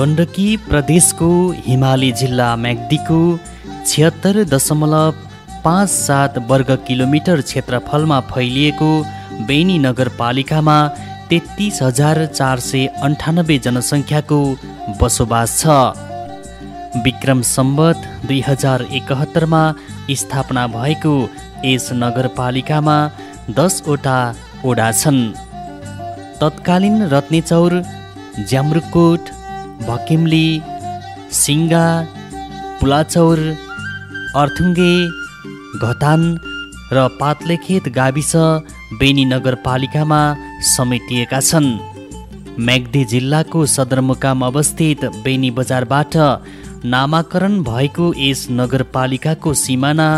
गण्डकी प्रदेशको हिमाली जिल्ला म्याग्दीको छिहत्तर दशमलव पाँच सात वर्ग किलोमिटर क्षेत्रफलमा फैलिएको बेनी नगरपालिकामा तेत्तिस हजार चार सय अन्ठानब्बे जनसङ्ख्याको बसोबास छ। विक्रम सम्बत दुई हजार एकहत्तरमा स्थापना भएको यस नगरपालिकामा दसवटा ओडा छन्। तत्कालीन रत्नेचौर ज्याम्रुकोट भकिमली सिङ्गा पुलाचौर अर्थुङ्गे घतान र पातलेखेत गाविस बेनी नगरपालिकामा समेटिएका छन्। म्याग्दी जिल्लाको सदरमुकाम अवस्थित बेनी बजारबाट नामाकरण भएको यस नगरपालिकाको सिमाना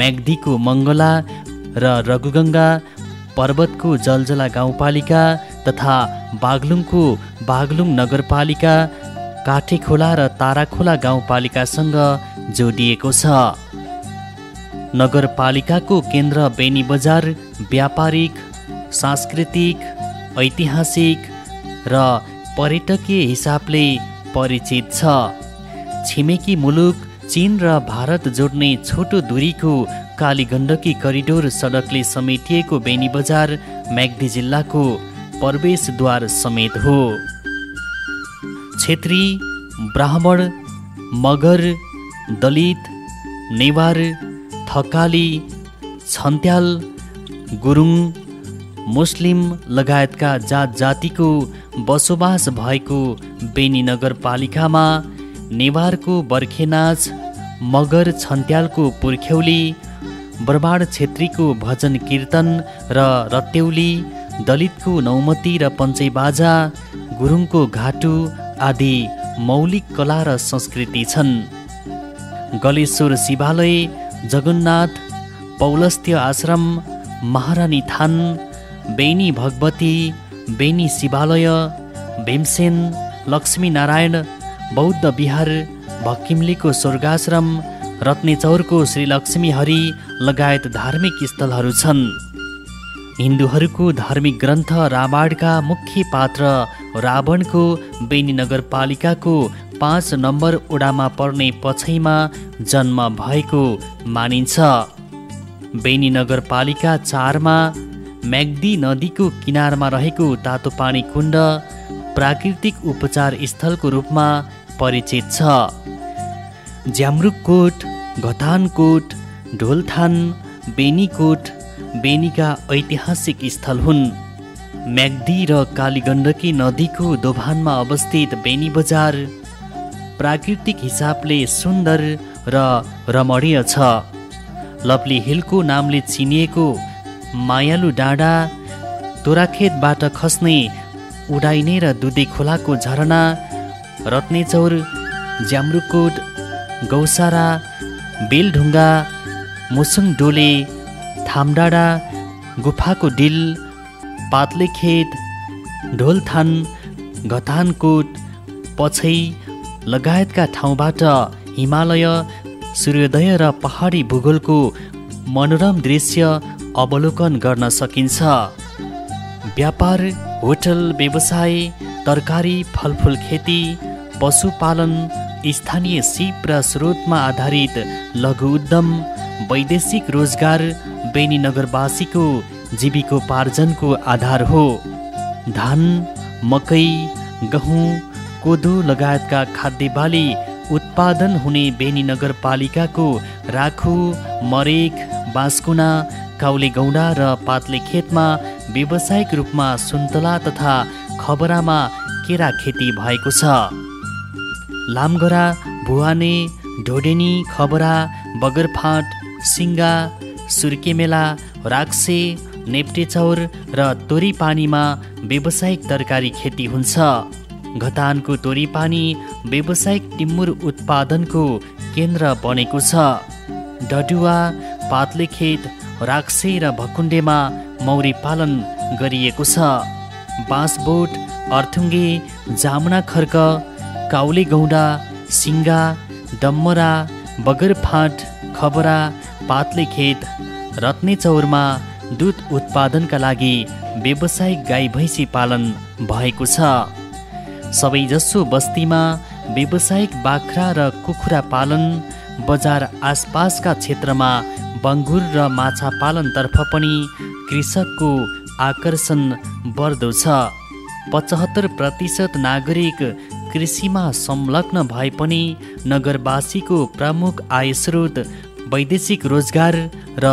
म्याग्दीको मङ्गला र रघुगङ्गा पर्वतको जलजला गाउँपालिका तथा बागलुङको बागलुङ नगरपालिका काठेखोला र ताराखोला गाउँपालिकासँग जोडिएको छ। नगरपालिकाको केन्द्र बेनी बजार व्यापारिक सांस्कृतिक ऐतिहासिक र पर्यटकीय हिसाबले परिचित छ। छिमेकी मुलुक चिन र भारत जोड्ने छोटो दूरीको कालीगण्डकी करिडोर सडकले समेटिएको बेनी बजार म्याग्दी जिल्लाको प्रवेशद्वार समेत हो। छेत्री ब्राह्मण मगर दलित नेवार थकाली छन्त्याल गुरुङ मुस्लिम लगायतका जात जातिको बसोबास भएको बेनी नगरपालिकामा नेवारको बर्खेनाच मगर छन्त्यालको पुर्ख्यौली बर्बाड छेत्रीको भजन कीर्तन र रत्यौली दलितको नौमती र पञ्चैबाजा गुरुङको घाटु आदि मौलिक कला र संस्कृति छन्। गलेश्वर शिवालय जगन्नाथ पौलस्त्य आश्रम महारानी थान बेनी भगवती बेनी शिवालय भीमसेन लक्ष्मीनारायण बौद्ध विहार भक्किमलीको स्वर्गाश्रम रत्नेचौरको श्री लक्ष्मी हरि लगायत धार्मिक स्थलहरू छन्। हिन्दूहरूको धार्मिक ग्रन्थ रामायणका मुख्य पात्र रावणको बेनी नगरपालिकाको पाँच नम्बर ओडामा पर्ने पछैमा जन्म भएको मानिन्छ। बेनी नगरपालिका चारमा म्याग्दी नदीको किनारमा रहेको तातो पानी कुण्ड प्राकृतिक उपचार स्थलको रूपमा परिचित छ। ज्याम्रुककोट घतानकोट ढोलथान बेनीकोट बेनीका ऐतिहासिक स्थल हुन्। म्याग्दी र कालीगण्डकी नदीको दोभानमा अवस्थित बेनी बजार प्राकृतिक हिसाबले सुन्दर र रमणीय छ। लभली हिलको नामले चिनिएको मायालु डाँडा तोराखेतबाट खस्ने उडाइने र दुधे खोलाको झरना रत्नेचौर ज्याम्रुकोट गौसारा बेलढुङ्गा मुसुङ डोले थामडाँडा गुफाको डिल पातलेखेत ढोलथान घतानकोट पछै लगायतका ठाउँबाट हिमालय सूर्योदय र पहाडी भूगोलको मनोरम दृश्य अवलोकन गर्न सकिन्छ। व्यापार होटल व्यवसाय तरकारी फलफुल खेती पशुपालन स्थानीय सिप र स्रोतमा आधारित लघु उद्यम वैदेशिक रोजगार बेनी नगरवासीको जीविकोपार्जनको आधार हो। धान मकै गहुँ कोदो लगायतका खाद्य बाली उत्पादन हुने बेनी नगरपालिकाको राखु मरेक बाँसकुना काउले गौडा र पातले खेतमा व्यावसायिक रूपमा सुन्तला तथा खबरामा केरा खेती भएको छ। लामगरा भुवाने ढोडेनी खबरा बगरफाँट सिङ्गा सुर्केमेला राक्से नेप्टेचौर र तोरी पानीमा व्यावसायिक तरकारी खेती हुन्छ। घतानको तोरी पानी व्यावसायिक टिमुर उत्पादनको केन्द्र बनेको छ। डडुवा पातलेखेत राक्से र भकुण्डेमा मौरी पालन गरिएको छ। बाँसबोट अर्थुङ्गे जामुना खर्क काउले गौडा सिङ्गा डम्मरा बगरफाँट खबरा पातले खेत रत्नेचौरमा दुध उत्पादनका लागि व्यावसायिक गाई भैँसी पालन भएको छ। सबैजसो बस्तीमा व्यावसायिक बाख्रा र कुखुरा पालन बजार आसपासका क्षेत्रमा बङ्गुर र माछा पालनतर्फ पनि कृषकको आकर्षण बढ्दो छ। पचहत्तर प्रतिशत नागरिक कृषिमा संलग्न भए पनि नगरवासीको प्रमुख आय स्रोत वैदेशिक रोजगार र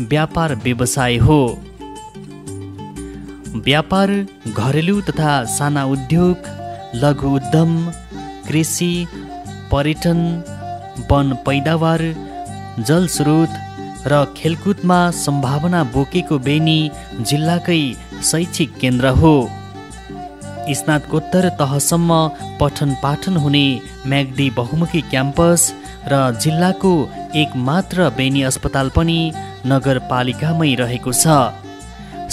व्यापार व्यवसाय हो। व्यापार घरेलु तथा साना उद्योग लघु उद्यम कृषि पर्यटन वन पैदावार जलस्रोत र खेलकुदमा सम्भावना बोकेको बेनी जिल्लाकै शैक्षिक केन्द्र हो। स्नातकोत्तर तहसम्म पठन पाठन हुने म्याग्दी बहुमुखी क्याम्पस र जिल्लाको एक मात्र बेनी अस्पताल पनि नगरपालिकामै रहेको छ।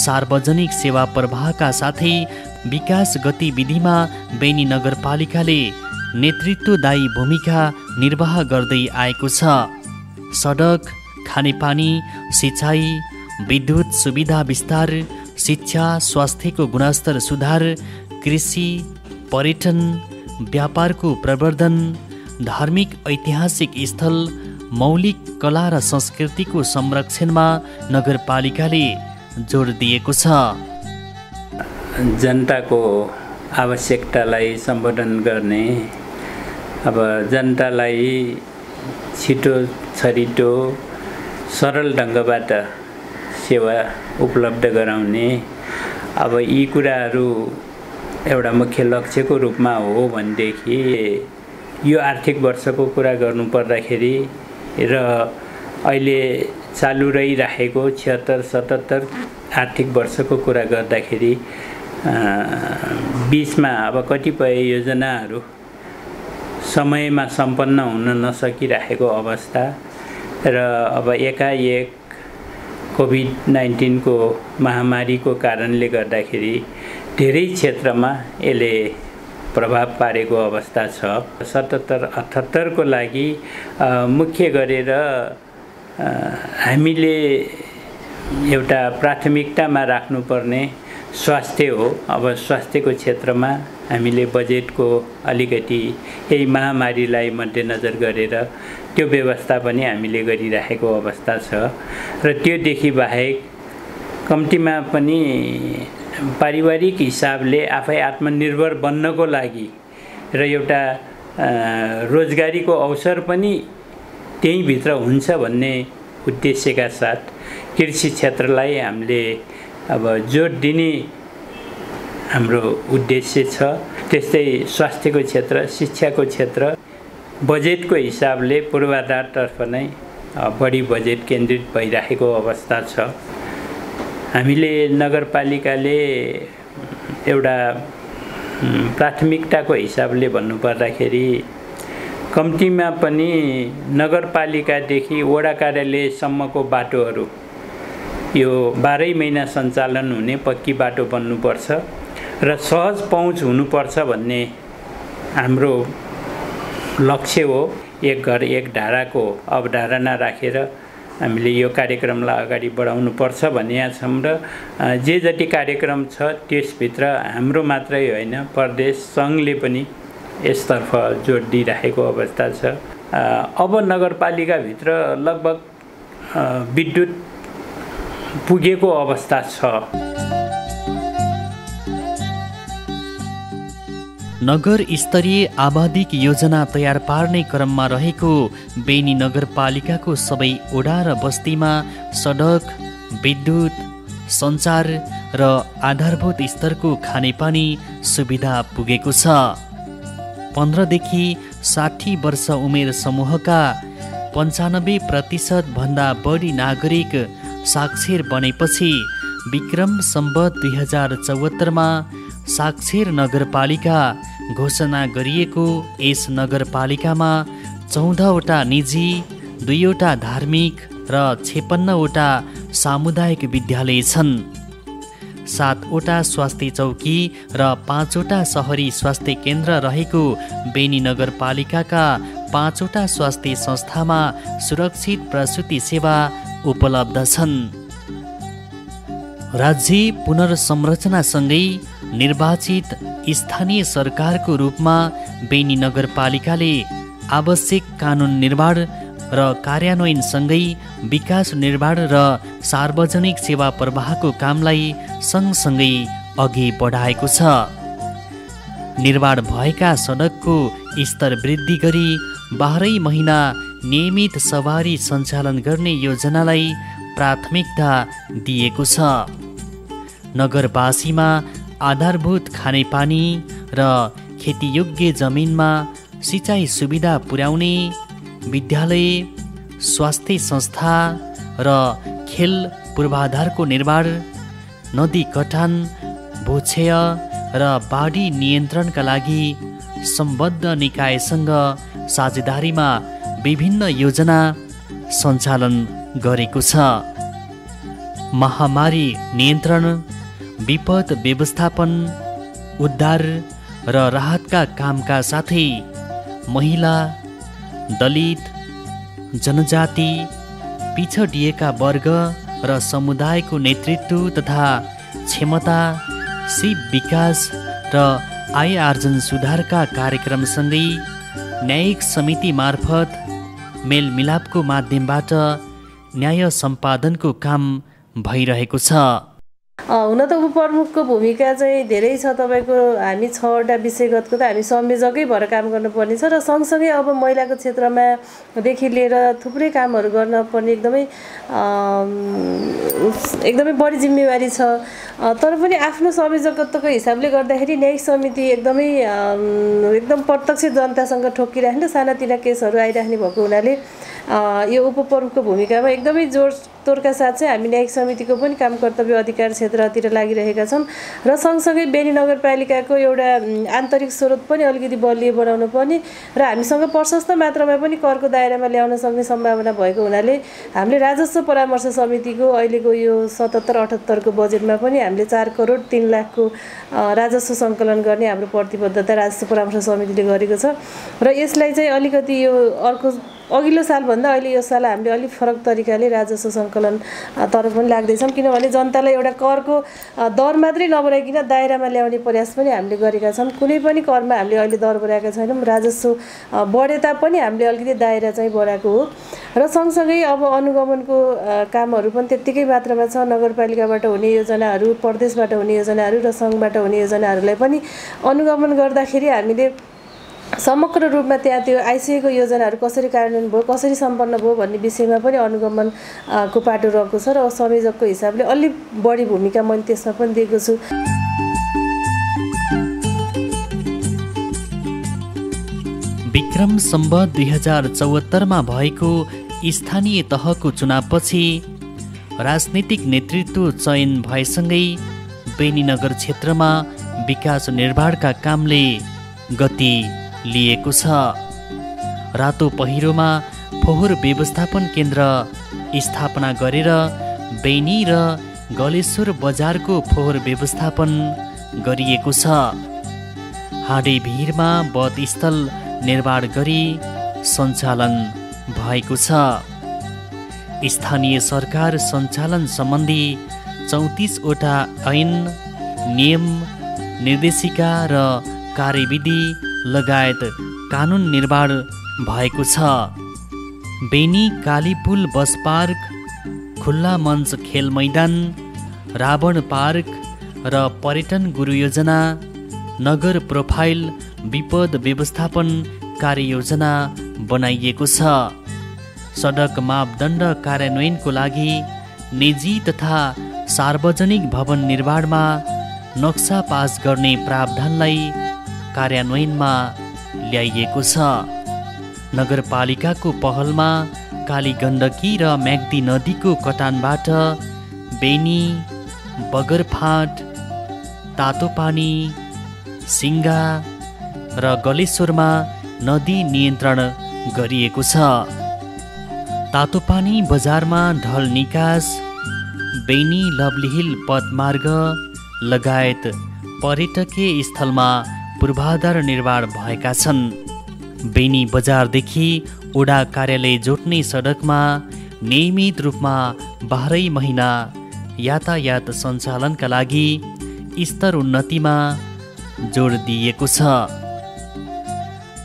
सार्वजनिक सेवा प्रवाहका साथै विकास गतिविधिमा बेनी नगरपालिकाले नेतृत्वदायी भूमिका निर्वाह गर्दै आएको छ। सडक खानेपानी सिँचाइ विद्युत सुविधा विस्तार शिक्षा स्वास्थ्यको गुणस्तर सुधार कृषि पर्यटन व्यापारको प्रवर्धन धार्मिक ऐतिहासिक स्थल मौलिक कला र संस्कृतिको संरक्षणमा नगरपालिकाले जोड दिएको छ। जनताको आवश्यकतालाई सम्बोधन गर्ने अब जनतालाई छिटो छरिटो सरल ढङ्गबाट सेवा उपलब्ध गराउने अब यी कुराहरू एउटा मुख्य लक्ष्यको रूपमा हो भनेदेखि यो आर्थिक वर्षको कुरा गर्नु पर्दाखेरि र अहिले चालु रहिराखेको छिहत्तर सतहत्तर आर्थिक वर्षको कुरा गर्दाखेरि बिचमा अब कतिपय योजनाहरू समयमा सम्पन्न हुन नसकिराखेको अवस्था र अब एकाएक कोभिड नाइन्टिनको महामारीको कारणले गर्दाखेरि धेरै क्षेत्रमा यसले प्रभाव पारेको अवस्था छ। सतहत्तर अठहत्तरको लागि मुख्य गरेर हामीले एउटा प्राथमिकतामा राख्नुपर्ने स्वास्थ्य हो। अब स्वास्थ्यको क्षेत्रमा हामीले बजेटको अलिकति यही महामारीलाई मध्यनजर गरेर त्यो व्यवस्था पनि हामीले गरिराखेको अवस्था छ। र त्योदेखि बाहेक कम्तीमा पनि पारिवारिक हिसाबले आफै आत्मनिर्भर बन्नको लागि र एउटा रोजगारीको अवसर पनि त्यहीँभित्र हुन्छ भन्ने उद्देश्यका साथ कृषि क्षेत्रलाई हामीले अब जोड दिने हाम्रो उद्देश्य छ। त्यस्तै स्वास्थ्यको क्षेत्र शिक्षाको क्षेत्र बजेटको हिसाबले पूर्वाधारतर्फ नै बढी बजेट केन्द्रित भइराखेको अवस्था छ। हामीले नगरपालिकाले एउटा प्राथमिकताको हिसाबले भन्नुपर्दाखेरि कम्तीमा पनि नगरपालिकादेखि वडा कार्यालयसम्मको बाटोहरू यो बाह्रै महिना सञ्चालन हुने पक्की बाटो बन्नुपर्छ र सहज पहुँच हुनुपर्छ भन्ने हाम्रो लक्ष्य हो। एक घर एक धाराको अवधारणा राखेर हामीले यो कार्यक्रमलाई अगाडि बढाउनु पर्छ भन्ने यहाँ छौँ र जे जति कार्यक्रम छ त्यसभित्र हाम्रो मात्रै होइन प्रदेश सङ्घले पनि यसतर्फ जोड दिइराखेको अवस्था छ। अब नगरपालिकाभित्र लगभग विद्युत पुगेको अवस्था छ। नगर स्तरीय आबादिक योजना तयार पार्ने क्रममा रहेको बेनी नगरपालिकाको सबै ओडा र बस्तीमा सडक विद्युत सञ्चार र आधारभूत स्तरको खानेपानी सुविधा पुगेको छ। पन्ध्रदेखि साठी वर्ष उमेर समूहका पन्चानब्बे प्रतिशतभन्दा बढी नागरिक साक्षर बनेपछि विक्रम सम्बत दुई हजार चौहत्तरमा साक्षर नगरपालिका घोषणा गरिएको यस नगरपालिकामा चौधवटा निजी दुईवटा धार्मिक र छेपन्नवटा सामुदायिक विद्यालय छन्। सातवटा स्वास्थ्य चौकी र पाँचवटा सहरी स्वास्थ्य केन्द्र रहेको बेनी नगरपालिकाका पाँचवटा स्वास्थ्य संस्थामा सुरक्षित प्रसुति सेवा उपलब्ध छन्। राज्य पुनर्संरचनासँगै निर्वाचित स्थानीय सरकारको रूपमा बेनी नगरपालिकाले आवश्यक कानुन निर्माण र कार्यान्वयनसँगै विकास निर्माण र सार्वजनिक सेवा प्रवाहको कामलाई सँगसँगै अघि बढाएको छ। निर्माण भएका सडकको स्तर वृद्धि गरी बाह्रै महिना नियमित सवारी सञ्चालन गर्ने योजनालाई प्राथमिकता दिएको छ। नगरवासीमा आधारभूत खानेपानी र खेतीयोग्य जमिनमा सिँचाइ सुविधा पुर्याउने विद्यालय स्वास्थ्य संस्था र खेल पूर्वाधारको निर्माण नदी कटान भूक्षय र बाढी नियन्त्रणका लागि सम्बद्ध निकायसँग साझेदारीमा विभिन्न योजना सञ्चालन गरेको छ। महामारी नियन्त्रण विपद व्यवस्थापन उद्धार र राहतका कामका साथै महिला दलित जनजाति पिछडिएका वर्ग र समुदायको नेतृत्व तथा क्षमता सिप विकास र आय आर्जन सुधारका कार्यक्रमसँगै न्यायिक समिति मार्फत मेलमिलापको माध्यमबाट न्याय सम्पादनको काम भइरहेको छ। हुन त उपप्रमुखको भूमिका चाहिँ धेरै छ तपाईँको। हामी छवटा विषयगतको त हामी संयोजकै भएर काम गर्नुपर्ने छ र सँगसँगै अब महिलाको क्षेत्रमा देखि लिएर थुप्रै कामहरू गर्न पर्ने एकदमै एकदमै बढी जिम्मेवारी छ। तर पनि आफ्नो संयोजकत्वको हिसाबले गर्दाखेरि न्यायिक समिति एकदमै एकदम प्रत्यक्ष जनतासँग ठोकिराख्ने सानातिना केसहरू आइराख्ने भएको हुनाले यो उपप्रमुखको भूमिकामा एकदमै जोड तोडका साथ चाहिँ हामी न्यायिक समितिको पनि काम कर्तव्य अधिकार क्षेत्रतिर लागिरहेका छौँ र सँगसँगै बेनी नगरपालिकाको एउटा आन्तरिक स्रोत पनि अलिकति बलियो बनाउनु पर्ने र हामीसँग प्रशस्त मात्रामा पनि करको दायरामा ल्याउन सक्ने सम्भावना भएको हुनाले हामीले राजस्व परामर्श समितिको अहिलेको यो सतहत्तर अठहत्तरको बजेटमा पनि हामीले चार करोड तिन लाखको राजस्व सङ्कलन गर्ने हाम्रो प्रतिबद्धता राजस्व परामर्श समितिले गरेको छ। र यसलाई चाहिँ अलिकति यो अर्को अघिल्लो सालभन्दा अहिले यो साल हामीले अलिक फरक तरिकाले राजस्व सङ्कलन तर्फ पनि लाग्दैछौँ किनभने जनतालाई एउटा करको दर मात्रै नबढाइकन दायरामा ल्याउने प्रयास पनि हामीले गरेका छौँ कुनै पनि करमा हामीले अहिले दर बढाएका छैनौँ। राजस्व बढे तापनि हामीले अलिकति दायरा चाहिँ बढाएको हो। र सँगसँगै अब अनुगमनको कामहरू पनि त्यत्तिकै मात्रामा छ। नगरपालिकाबाट हुने योजनाहरू प्रदेशबाट हुने योजनाहरू र सङ्घबाट हुने योजनाहरूलाई पनि अनुगमन गर्दाखेरि हामीले समग्र रूपमा त्यहाँ त्यो आइसिएको योजनाहरू कसरी कार्यान्वयन भयो कसरी सम्पन्न भयो भन्ने विषयमा पनि अनुगमन को पाटो रहेको छ र संयोजकको हिसाबले अलिक बढी भूमिका मैले त्यसमा पनि दिएको छु। विक्रम सम्बत दुई हजार चौहत्तरमा भएको स्थानीय तहको चुनावपछि राजनीतिक नेतृत्व चयन भएसँगै बेनीनगर क्षेत्रमा विकास निर्माणका कामले गति लिएको छ। रातो पहिरोमा फोहोर व्यवस्थापन केन्द्र स्थापना गरेर बेनी र गलेश्वर बजारको फोहोर व्यवस्थापन गरिएको छ। हाडे भिरमा बधस्थल निर्माण गरी सञ्चालन भएको छ। स्थानीय सरकार सञ्चालन सम्बन्धी चौतिसवटा ऐन नियम निर्देशिका र कार्यविधि लगायत कानुन निर्माण भएको छ। बेनी कालीपुल बस पार्क खुल्ला मञ्च खेल मैदान रावण पार्क र पर्यटन गुरु योजना नगर प्रोफाइल विपद व्यवस्थापन कार्ययोजना बनाइएको छ। सडक मापदण्ड कार्यान्वयनको लागि निजी तथा सार्वजनिक भवन निर्माणमा नक्सा पास गर्ने प्रावधानलाई कार्यान्वयनमा ल्याइएको छ। नगरपालिकाको पहलमा काली गण्डकी र म्याग्दी नदीको कटानबाट बेनी बगरफाँट तातोपानी सिङ्गा र गलेश्वरमा नदी नियन्त्रण गरिएको छ। तातोपानी बजारमा ढल निकास बेनी लभली पदमार्ग लगायत पर्यटकीय स्थलमा पूर्वाधार निर्माण भएका छन्। बेनी बजारदेखि ओडा कार्यालय जोड्ने सडकमा नियमित रूपमा बाह्रै महिना यातायात सञ्चालनका लागि स्तर उन्नतिमा जोड दिइएको छ।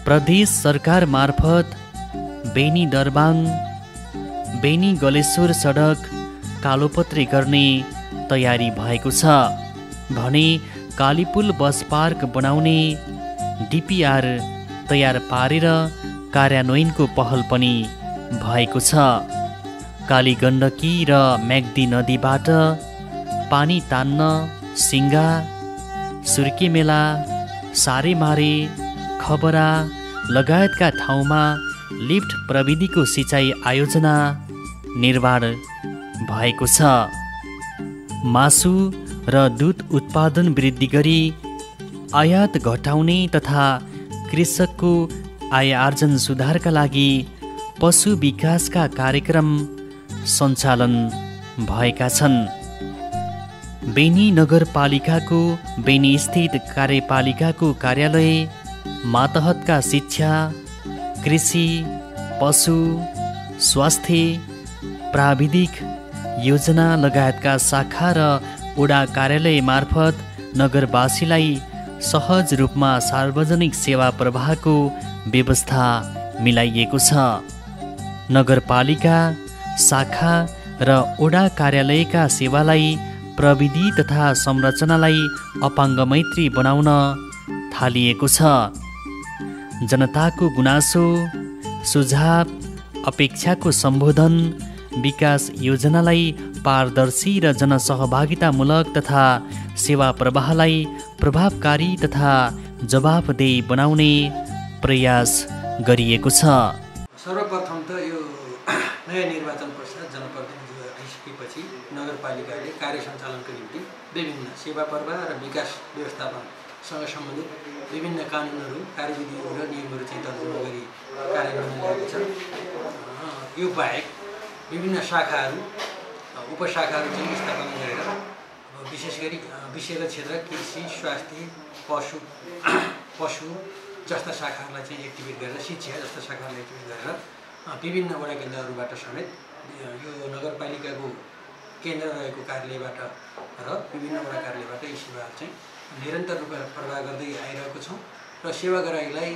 प्रदेश सरकार मार्फत बेनी दरबाङ बेनी गलेश्वर सडक कालोपत्रे गर्ने तयारी भएको छ। भने कालीपुल बस पार्क बनाउने डिपिआर तयार पारेर कार्यान्वयनको पहल पनि भएको छ। काली गण्डकी र म्याग्दी नदीबाट पानी तान्न सिङ्गा सुर्केमेला सारेमारे खबरा लगायतका ठाउँमा लिफ्ट प्रविधिको सिँचाइ आयोजना निर्माण भएको छ। मासु र दुध उत्पादन वृद्धि गरी आयात घटाउने तथा कृषकको आय आर्जन सुधारका लागि पशु विकासका कार्यक्रम सञ्चालन भएका छन्। बेनी नगरपालिकाको बेनी स्थित कार्यपालिकाको कार्यालय मातहतका शिक्षा कृषि पशु स्वास्थ्य प्राविधिक योजना लगायतका शाखा र वडा कार्यालय मार्फत नगरवासीलाई सहज रूपमा सार्वजनिक सेवा प्रवाहको व्यवस्था मिलाइएको छ। नगरपालिका शाखा र ओडा कार्यालयका सेवालाई प्रविधि तथा संरचनालाई अपाङ्ग मैत्री बनाउन थालिएको छ। जनताको गुनासो सुझाव अपेक्षाको सम्बोधन विकास योजनालाई पारदर्शी र जनसहभागितामूलक तथा सेवा प्रवाहलाई प्रभावकारी तथा जवाफदेही बनाउने प्रयास गरिएको छ। सर्वप्रथम त यो नयाँ निर्वाचन पश्चात जनप्रतिनिधि आइसकेपछि नगरपालिकाले कार्य सञ्चालनको निम्ति विभिन्न सेवा प्रवाह र विकास व्यवस्थापनसँग सम्बन्धित विभिन्न कानुनहरू कार्यविधिहरू र नियमहरू चाहिँ तर्जुमा गरी कार्यान्वयन ल्याएको छ। यो बाहेक विभिन्न शाखाहरू उपशाखाहरू चाहिँ स्थापना गरेर विशेष गरी विषयगत क्षेत्र कृषि स्वास्थ्य पशु पशु जस्ता शाखाहरूलाई चाहिँ एक्टिभेट गरेर शिक्षा जस्ता शाखाहरूलाई एक्टिभेट गरेर विभिन्न वडा केन्द्रहरूबाट समेत यो नगरपालिकाको केन्द्र रहेको कार्यालयबाट र विभिन्न वडा कार्यालयबाट यी सेवाहरू चाहिँ निरन्तर रूपमा प्रवाह गर्दै आइरहेको छौँ र सेवाग्राहीलाई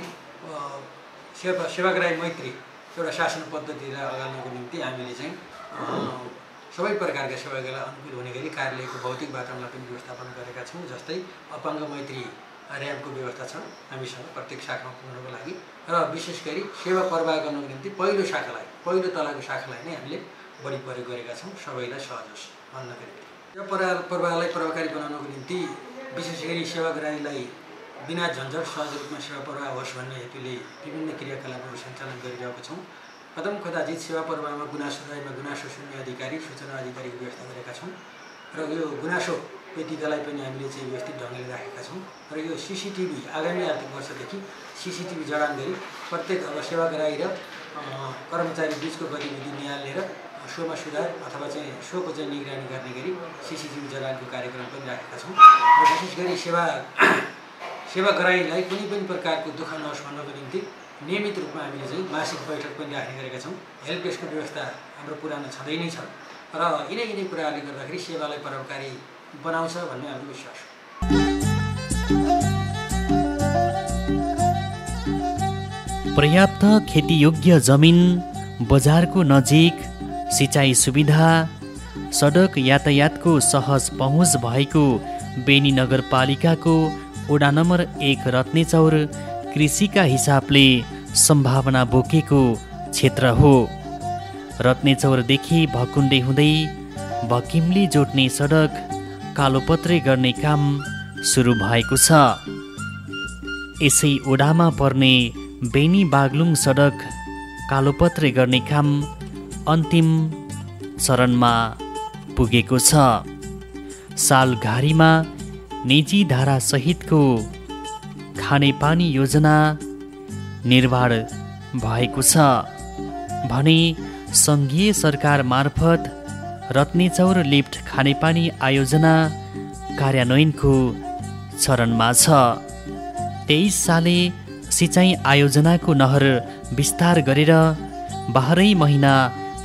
सेवा सेवाग्राही मैत्री एउटा शासन पद्धतिलाई अगाल्नको निम्ति हामीले चाहिँ सबै प्रकारका सेवाग्राहीलाई अनुकूल हुने गरी कार्यालयको भौतिक वातावरणलाई पनि व्यवस्थापन गरेका छौँ जस्तै अपाङ्ग मैत्री ऱ्याम्पको व्यवस्था छ हामीसँग प्रत्येक शाखामा पुग्नको लागि र विशेष गरी सेवा प्रवाह गर्नको निम्ति पहिलो शाखालाई पहिलो तलाको शाखालाई नै हामीले बढी प्रयोग गरेका छौँ सबैलाई सहज होस् भन्नको निम्ति सेवा प्रवाह प्रवाहलाई प्रभावकारी बनाउनको निम्ति विशेष गरी सेवाग्राहीलाई बिना झन्झट सहज रूपमा सेवा प्रवाह होस् भन्ने हेतुले विभिन्न क्रियाकलापहरू सञ्चालन गरिरहेको छौँ। कदम कदाचित सेवा प्रवाहमा गुनासो रहेमा गुनासो सुन्ने अधिकारी सूचना अधिकारीको व्यवस्था गरेका छौँ। र यो गुनासो पेटिकालाई पनि हामीले चाहिँ व्यवस्थित ढङ्गले राखेका छौँ। र यो सिसिटिभी आगामी आर्थिक वर्षदेखि सिसिटिभी जडान गरी प्रत्येक अब सेवाग्राही र कर्मचारी बिचको गतिविधि निहालेर सोमा सुधार अथवा चाहिँ सोको चाहिँ निगरानी गर्ने गरी सिसिटिभी जडानको कार्यक्रम पनि राखेका छौँ। र विशेष गरी सेवा सेवाग्राहीलाई कुनै पनि प्रकारको दुःख नहोस् भन्नको निम्ति नियमित रूपमा हामीले चाहिँ मासिक बैठक पनि राख्ने गरेका छौँ। हेल्प डेस्कको व्यवस्था हाम्रो पुरानो छँदै नै छ। र यिनै यिनै कुराहरूले गर्दाखेरि सेवालाई प्रभावकारी बनाउँछ भन्ने हाम्रो विश्वास हो। पर्याप्त खेतीयोग्य जमिन बजारको नजिक सिँचाइ सुविधा सडक यातायातको सहज पहुँच भएको बेनी नगरपालिकाको वडा नम्बर एक रत्नेचौर कृषिका हिसाबले सम्भावना बोकेको क्षेत्र हो। रत्नेचौरदेखि भकुण्डे हुँदै भकिमली जोड्ने सडक कालोपत्रे गर्ने काम सुरु भएको छ। यसै ओडामा पर्ने बेनी बागलुङ सडक कालोपत्रे गर्ने काम अन्तिम चरणमा पुगेको छ। सालघारीमा निजी धारासहितको खानेपानी योजना निर्माण भएको छ भने सङ्घीय सरकार मार्फत रत्नेचौर लिफ्ट खानेपानी आयोजना कार्यान्वयनको चरणमा छ। तेइस साले सिँचाइ आयोजनाको नहर विस्तार गरेर बाह्रै महिना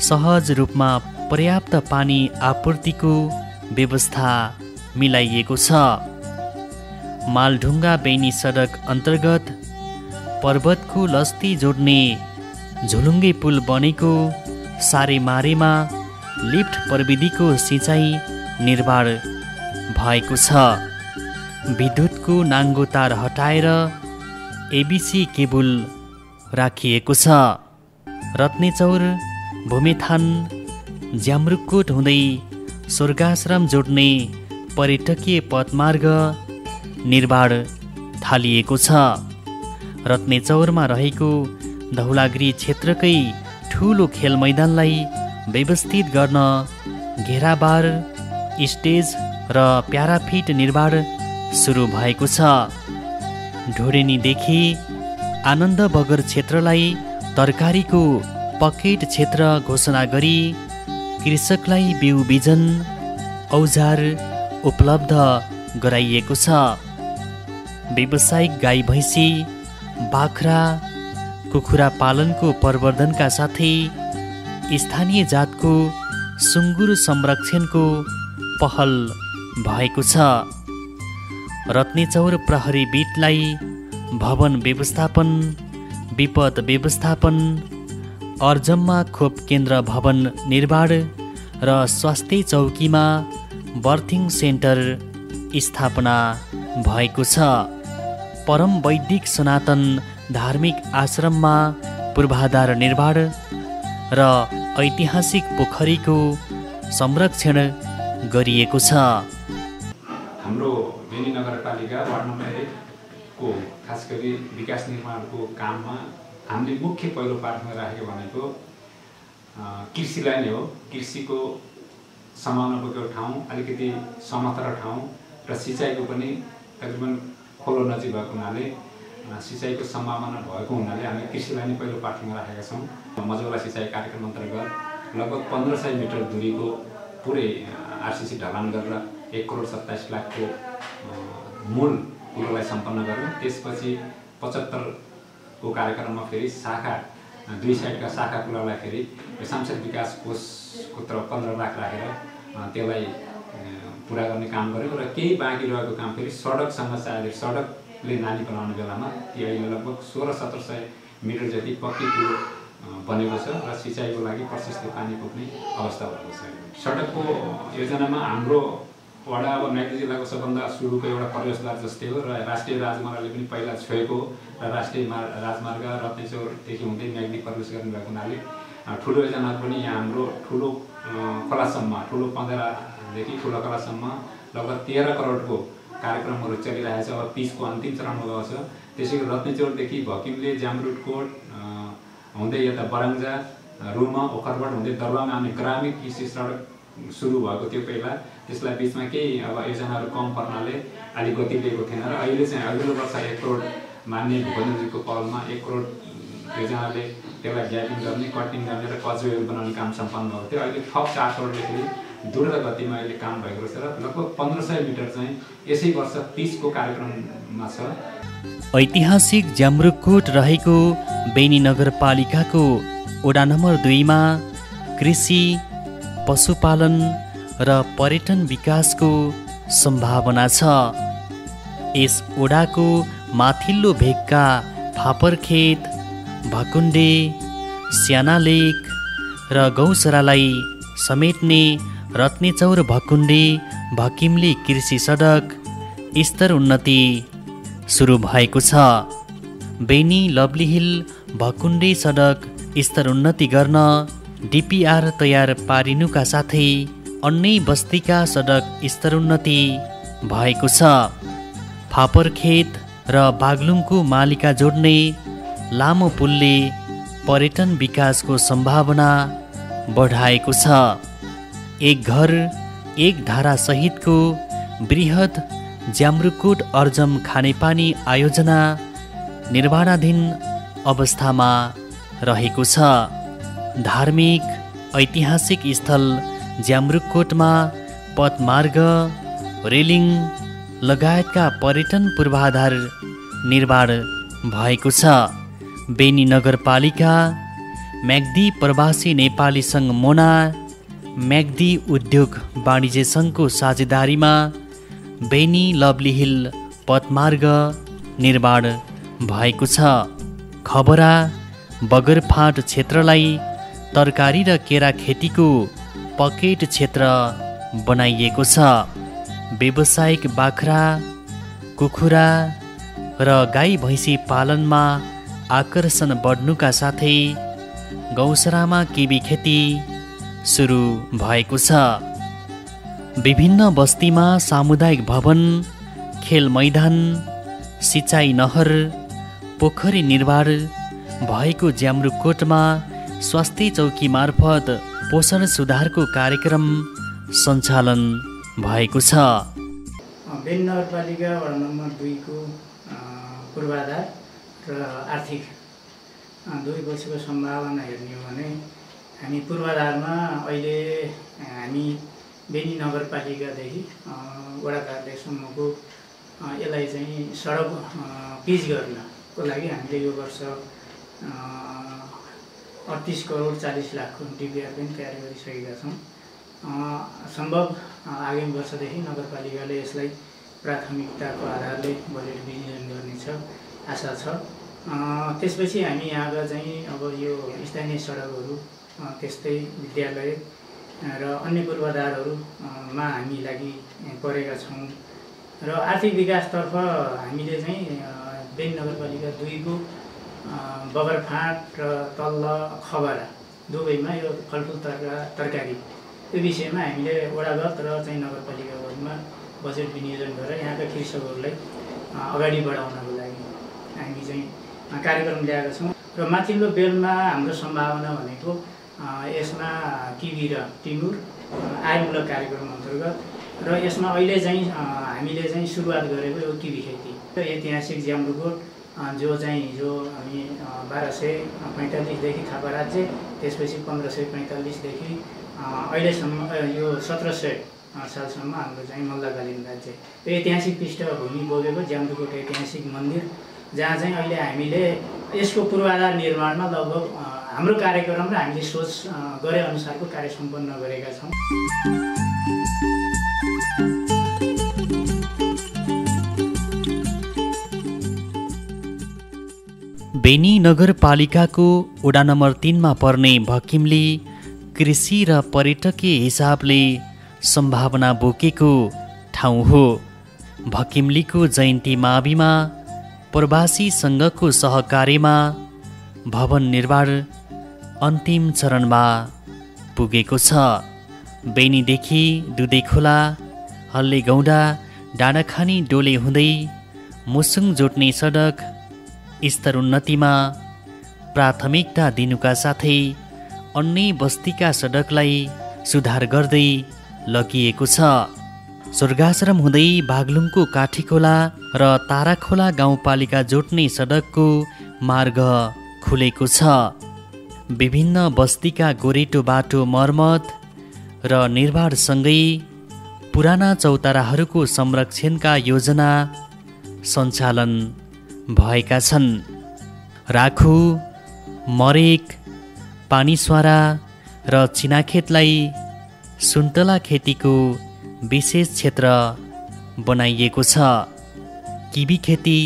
सहज रूपमा पर्याप्त पानी आपूर्तिको व्यवस्था मिलाइएको छ। मालढुङ्गा बेनी सडक अन्तर्गत पर्वतको लस्ती जोड्ने झुलुङ्गे पुल बनेको सारेमारेमा लिफ्ट प्रविधिको सिँचाइ निर्माण भएको छ। विद्युतको नाङ्गो तार हटाएर एबिसी केबुल राखिएको छ। रत्नेचौर भूमिथान ज्याम्रुकोट हुँदै स्वर्गाश्रम जोड्ने पर्यटकीय पथमार्ग निर्माण थालिएको छ। रत्नेचौरमा रहेको धौलागिरी क्षेत्रकै ठुलो खेल मैदानलाई व्यवस्थित गर्न घेराबार स्टेज र प्याराफिट निर्माण सुरु भएको छ। ढोडेनीदेखि आनन्द बगर क्षेत्रलाई तरकारीको पकेट क्षेत्र घोषणा गरी कृषकलाई बिउ बिजन औजार उपलब्ध गराइएको छ। व्यावसायिक गाई भैँसी बाख्रा कुखुरा पालनको प्रवर्धनका साथै स्थानीय जातको सुँगुर संरक्षणको पहल भएको छ। रत्नेचौर प्रहरी बिटलाई भवन व्यवस्थापन विपद व्यवस्थापन अर्जममा खोप केन्द्र भवन निर्माण र स्वास्थ्य चौकीमा बर्थिङ सेन्टर स्थापना भएको छ। परम वैदिक सनातन धार्मिक आश्रममा पूर्वाधार निर्माण र ऐतिहासिक पोखरीको संरक्षण गरिएको छ। हाम्रो बेनी नगरपालिका वार्ड नम्बर एकको खास गरी विकास निर्माणको काममा हामीले मुख्य पहिलो पाठमा राखेको भनेको कृषिलाई नै हो। कृषिको बोकेको ठाउँ अलिकति समथर ठाउँ र सिँचाइको पनि तकरिबन खोलो नजिक भएको हुनाले सिँचाइको सम्भावना भएको हुनाले हामी कृषिलाई नै पहिलो पाठमा राखेका छौँ। मजौला सिँचाइ कार्यक्रम अन्तर्गत लगभग पन्ध्र सय मिटर दुरीको पुरै आरसिसी ढलान गरेर एक करोड सत्ताइस लाखको मूल कुरोलाई सम्पन्न गऱ्यौँ त्यसपछि पचहत्तरको कार्यक्रममा फेरि शाखा दुई साइडका शाखा कुरालाई फेरि सांसद विकास कोषको तर्फ पन्ध्र लाख राखेर त्यसलाई पुरा गर्ने काम गऱ्यौँ र केही बाँकी रहेको काम फेरि सडकसँग सायद सडकले नानी बनाउने बेलामा ती अहिले लगभग सोह्र सत्र सय मिटर जति पक्की कुरो बनेको छ र सिँचाइको लागि प्रशस्त पानी पुग्ने अवस्था भएको छ। सडकको योजनामा हाम्रो वडा अब म्याग्दी जिल्लाको सबभन्दा सुरुको एउटा प्रवेशद्वार जस्तै हो र राष्ट्रिय राजमार्गले पनि पहिला छोएको र राष्ट्रिय मार्ग राजमार्ग रत्नेश्वरदेखि हुँदै म्याग्दी प्रवेश गर्ने भएको हुनाले ठुलो योजनाहरू पनि यहाँ हाम्रो ठुलो खोलासम्म ठुलो पँधेरादेखि ठुलो खोलासम्म लगभग तेह्र करोडको कार्यक्रमहरू चलिरहेको छ अब पिचको अन्तिम चरणमा गएको छ। त्यसै गरी रत्नेचौरदेखि भकिमले जामरुटकोट हुँदै यता बरङ्जा रुमा ओखरबाट हुँदै दरबारमा आउने ग्रामीण कृषि सडक सुरु भएको थियो पहिला। त्यसलाई बिचमा केही अब योजनाहरू कम पर्नाले अलिक गति लिएको थिएन र अहिले चाहिँ अघिल्लो वर्ष एक करोड मान्य भूपेन्द्रजीको पहलमा एक करोड योजनाले त्यसलाई ग्यापिङ गर्ने कटिङ गर्ने र कचवेहरू बनाउने काम सम्पन्न भएको थियो। अहिले थप चार करोडले फेरि द्रुत गतिमा अहिले काम भएको रहेछ र लगभग पन्ध्र सय मिटर चाहिँ यसै वर्ष तिसको कार्यक्रममा छ। ऐतिहासिक ज्याम्रुकोट रहेको बेनी नगरपालिकाको वडा नम्बर दुईमा कृषि पशुपालन र पर्यटन विकासको सम्भावना छ। यस ओडाको माथिल्लो भेगका फापरखेत भकुण्डे स्याना लेक र गौसरालाई समेट्ने रत्नेचौर भकुण्डे भकिमली कृषि सडक स्तर उन्नति सुरु भएको छ। बेनी लभली हिल भकुण्डे सडक स्तर उन्नति गर्न डिपिआर तयार पारिनुका साथै अन्य बस्तीका सडक स्तरोन्नति भएको छ। फापरखेत र बागलुङको मालिका जोड्ने लामो पुलले पर्यटन विकासको सम्भावना बढाएको छ। एक घर एक धारा सहितको बृहत ज्याम्रुकोट अर्जम खानेपानी आयोजना निर्माणाधीन अवस्थामा रहेको छ। धार्मिक ऐतिहासिक स्थल ज्याम्रुकोटमा पथमार्ग रेलिङ लगायतका पर्यटन पूर्वाधार निर्माण भएको छ। बेनी नगरपालिका म्याग्दी प्रवासी नेपाली सङ्घ मोना म्याग्दी उद्योग वाणिज्य सङ्घको साझेदारीमा बेनी लभली हिल पथमार्ग निर्माण भएको छ। खबरा बगरफाँट क्षेत्रलाई तरकारी र केरा खेतीको पकेट क्षेत्र बनाइएको छ। व्यावसायिक बाख्रा कुखुरा र गाई भैँसी पालनमा आकर्षण बढ्नुका साथै गौसरामा किबी खेती सुरु भएको छ। विभिन्न बस्तीमा सामुदायिक भवन खेल मैदान सिँचाइ नहर पोखरी निर्माण भएको ज्याम्रुकोटमा स्वास्थ्य चौकी मार्फत पोषण सुधारको कार्यक्रम सञ्चालन भएको छ। बेन नगरपालिका वडा नम्बर दुईको पूर्वाधार र आर्थिक दुई वर्षको सम्भावना हेर्ने हो भने हामी पूर्वाधारमा अहिले हामी बेनी नगरपालिकादेखि वडा कार्यालयसम्मको यसलाई चाहिँ सडक पिच गर्नको लागि हामीले यो वर्ष अडतिस करोड चालिस लाखको डिपिआर पनि तयार गरिसकेका छौँ। सम्भव आगामी वर्षदेखि नगरपालिकाले यसलाई प्राथमिकताको आधारले बजेट विनियोजन गर्नेछ आशा छ। त्यसपछि हामी यहाँका चाहिँ अब यो स्थानीय सडकहरू त्यस्तै विद्यालय र अन्य पूर्वाधारहरूमा हामी लागि परेका छौँ। र आर्थिक विकासतर्फ हामीले चाहिँ बेन नगरपालिका दुईको बगरफाँट र तल्ल खबरा दुवैमा यो फलफुल तरका तरकारी यो विषयमा हामीले वडागत र चाहिँ नगरपालिकाहरूमा बजेट विनियोजन गरेर यहाँका कृषकहरूलाई अगाडि बढाउनको लागि हामी चाहिँ कार्यक्रम ल्याएका छौँ। र माथिल्लो बेलमा हाम्रो सम्भावना भनेको यसमा किवी र अ, आयमूलक कार्यक्रम अन्तर्गत। र यसमा अहिले चाहिँ हामीले चाहिँ सुरुवात गरेको यो किवी खेती र ऐतिहासिक ज्याम्रुकोट जो चाहिँ जो हामी बाह्र सय पैँतालिसदेखि थापा राज्य त्यसपछि पन्ध्र सय पैँतालिसदेखि अहिलेसम्म यो सत्र सय सालसम्म हाम्रो चाहिँ मल्लकालीन राज्य। यो ऐतिहासिक पृष्ठभूमि बोकेको ज्याम्रुकोट ऐतिहासिक मन्दिर जहाँ चाहिँ अहिले हामीले यसको पूर्वाधार निर्माणमा लगभग हाम्रो कार्यक्रम र हामीले सोच गरे अनुसारको कार्य सम्पन्न गरेका छौँ। बेनी नगरपालिकाको वडा नम्बर तिनमा पर्ने भकिमली कृषि र पर्यटकीय हिसाबले सम्भावना बोकेको ठाउँ हो। भकिमलीको जयन्ती माविमा प्रवासी सङ्घको सहकार्यमा भवन निर्माण अन्तिम चरणमा पुगेको छ। बेनीदेखि दुधे खोला हल्ले गौडा डाँडाखानी डोले हुँदै मुसुङ जोड्ने सडक स्तर उन्नतिमा प्राथमिकता दिनुका साथै अन्य बस्तीका सडकलाई सुधार गर्दै लगिएको छ। स्वर्गाश्रम हुँदै बागलुङको काठीखोला र ताराखोला गाउँपालिका जोड्ने सडकको मार्ग खुलेको छ। विभिन्न बस्तीका गोरेटो बाटो मर्मत र निर्माणसँगै पुराना चौताराहरूको संरक्षणका योजना सञ्चालन भएका छन्। राखु मरेक पानीस्वारा र चिनाखेतलाई सुन्तला खेतीको विशेष क्षेत्र बनाइएको छ। किबी खेती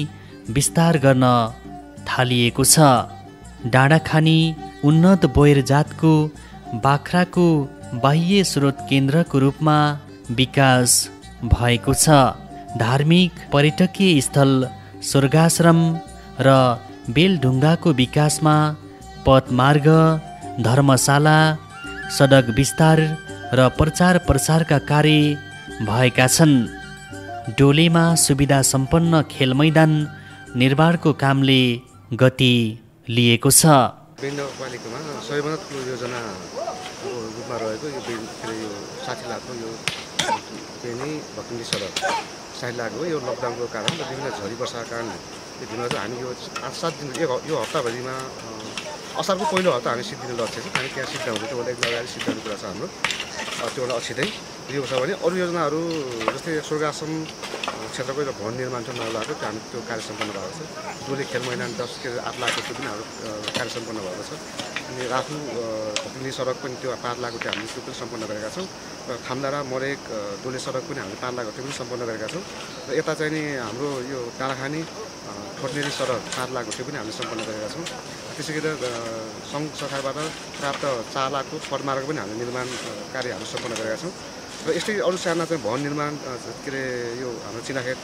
विस्तार गर्न थालिएको छ। डाँडाखानी उन्नत बोयर जातको बाख्राको बाह्य स्रोत केन्द्रको रूपमा विकास भएको छ। धार्मिक पर्यटकीय स्थल स्वर्गाश्रम र बेलढुङ्गाको विकासमा पथमार्ग धर्मशाला सडक विस्तार र प्रचार प्रसारका कार्य भएका छन्। डोलेमा सुविधा सम्पन्न खेल मैदान निर्माणको कामले गति लिएको छ। बेनी नगरपालिकामा सबैभन्दा ठुलो योजनाको रूपमा रहेको यो के अरे यो साठी लाखको यो बेनी भकुन्डी सडक। साठी लाख हो यो लकडाउनको कारण र विभिन्न झरी वर्षाको कारण यो दिनमा चाहिँ हामी यो आठ सात दिन ह- यो हप्ताभरिमा असारको पहिलो हप्ता हामी सिद्धिने लक्ष्य छ। हामी त्यहाँ सिद्धाउँदै त्यो एक लगाएर सिद्धाउने कुरा छ हाम्रो। अ, त्योभन्दा अछिटै यो छ भने अरू योजनाहरू जस्तै स्वर्गाश्रम अ, क्षेत्रको एउटा भवन निर्माण छ नौ लाखको त्यो हामी त्यो कार्य सम्पन्न भएको छ डोले खेल मैदान दस के आठ लाखको त्यो पनि हाम्रो कार्य सम्पन्न भएको छ अनि राखु भकुली सडक पनि त्यो पाँच लाख रुपियाँ हामीले त्यो पनि सम्पन्न गरेका छौँ र थामडाँडा मरेक डोले सडक पनि हामीले पाँच लाख रुपियाँ पनि सम्पन्न गरेका छौँ र यता चाहिँ नि हाम्रो यो डाँडाखानी अ, खोटनेरी सडक पाँच लाख रुपियाँ पनि हामीले सम्पन्न गरेका छौँ त्यसै गरी सङ्घ सरकारबाट प्राप्त चार लाखको पदमार्ग पनि हामीले निर्माण कार्य हामीले सम्पन्न गरेका छौँ र यस्तै अरू साना चाहिँ भवन निर्माण के अरे यो हाम्रो चिनाखेत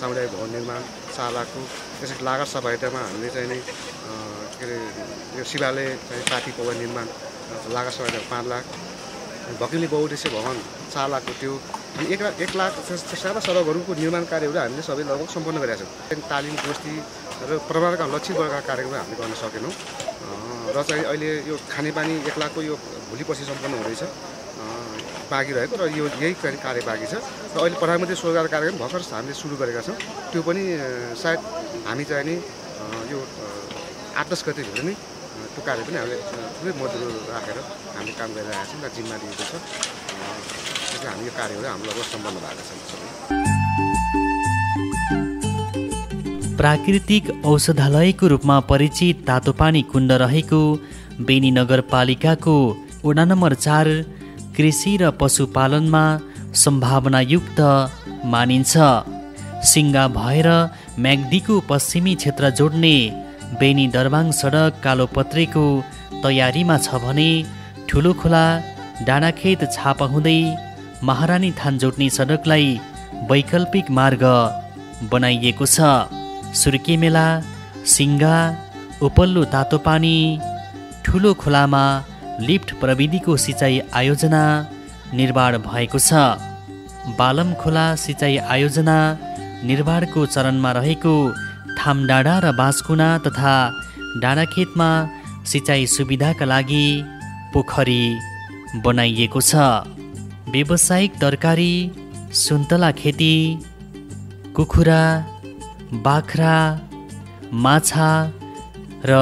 सामुदायिक भवन निर्माण चार लाखको त्यसै गरी लागत सहायतामा हामीले चाहिँ नि के अरे यो शिवालय चाहिँ पाठी पवन निर्माण लागत सहायता पाँच लाख भकिली बहुद्देश्य भवन चार लाखको त्यो अनि एक लाख एक लाख साना सडकहरूको निर्माण कार्यहरू हामीले सबै लगभग सम्पन्न गरेका छौँ। तालिम गोष्ठी र प्रमाणका लक्षित वर्गका कार्यक्रम हामीले गर्न सकेनौँ। र चाहिँ अहिले यो खानेपानी एक लाखको यो भोलि पर्सि सम्पन्न हुँदैछ। बाँकी रहेको र यो यही कार्य बाँकी छ र अहिले प्रधानमन्त्री रोजगार कार्यक्रम भर्खर हामीले सुरु गरेका छौँ। त्यो पनि सायद हामी चाहिँ नि यो आठ दस गतिभित्र नै त्यो कार्य पनि हामीले ठुलै मजदुर राखेर हामीले काम गरिरहेका छौँ र जिम्मा दिएको छ। त्यसले हामी यो कार्यहरू हाम्रो लगभग सम्पन्न भएका सबै प्राकृतिक औषधालयको रूपमा परिचित तातोपानी कुण्ड रहेको बेनी नगरपालिकाको वडा नम्बर चार कृषि र पशुपालनमा सम्भावनायुक्त मानिन्छ। सिङ्गा भएर म्याग्दीको पश्चिमी क्षेत्र जोड्ने बेनी दरबाङ सडक कालोपत्रेको तयारीमा छ भने ठुलो खोला डाँडाखेत छापा हुँदै महारानी थान जोड्ने सडकलाई वैकल्पिक मार्ग बनाइएको छ। सुर्के मेला सिङ्गा उपल्लो तातो पानी ठुलो खोलामा लिफ्ट प्रविधिको सिँचाइ आयोजना निर्माण भएको छ। बालम खोला सिँचाइ आयोजना निर्माणको चरणमा रहेको थामडाँडा र बाँसकुना तथा डाँडाखेतमा सिँचाइ सुविधाका लागि पोखरी बनाइएको छ। व्यावसायिक तरकारी सुन्तला खेती कुखुरा बाख्रा माछा र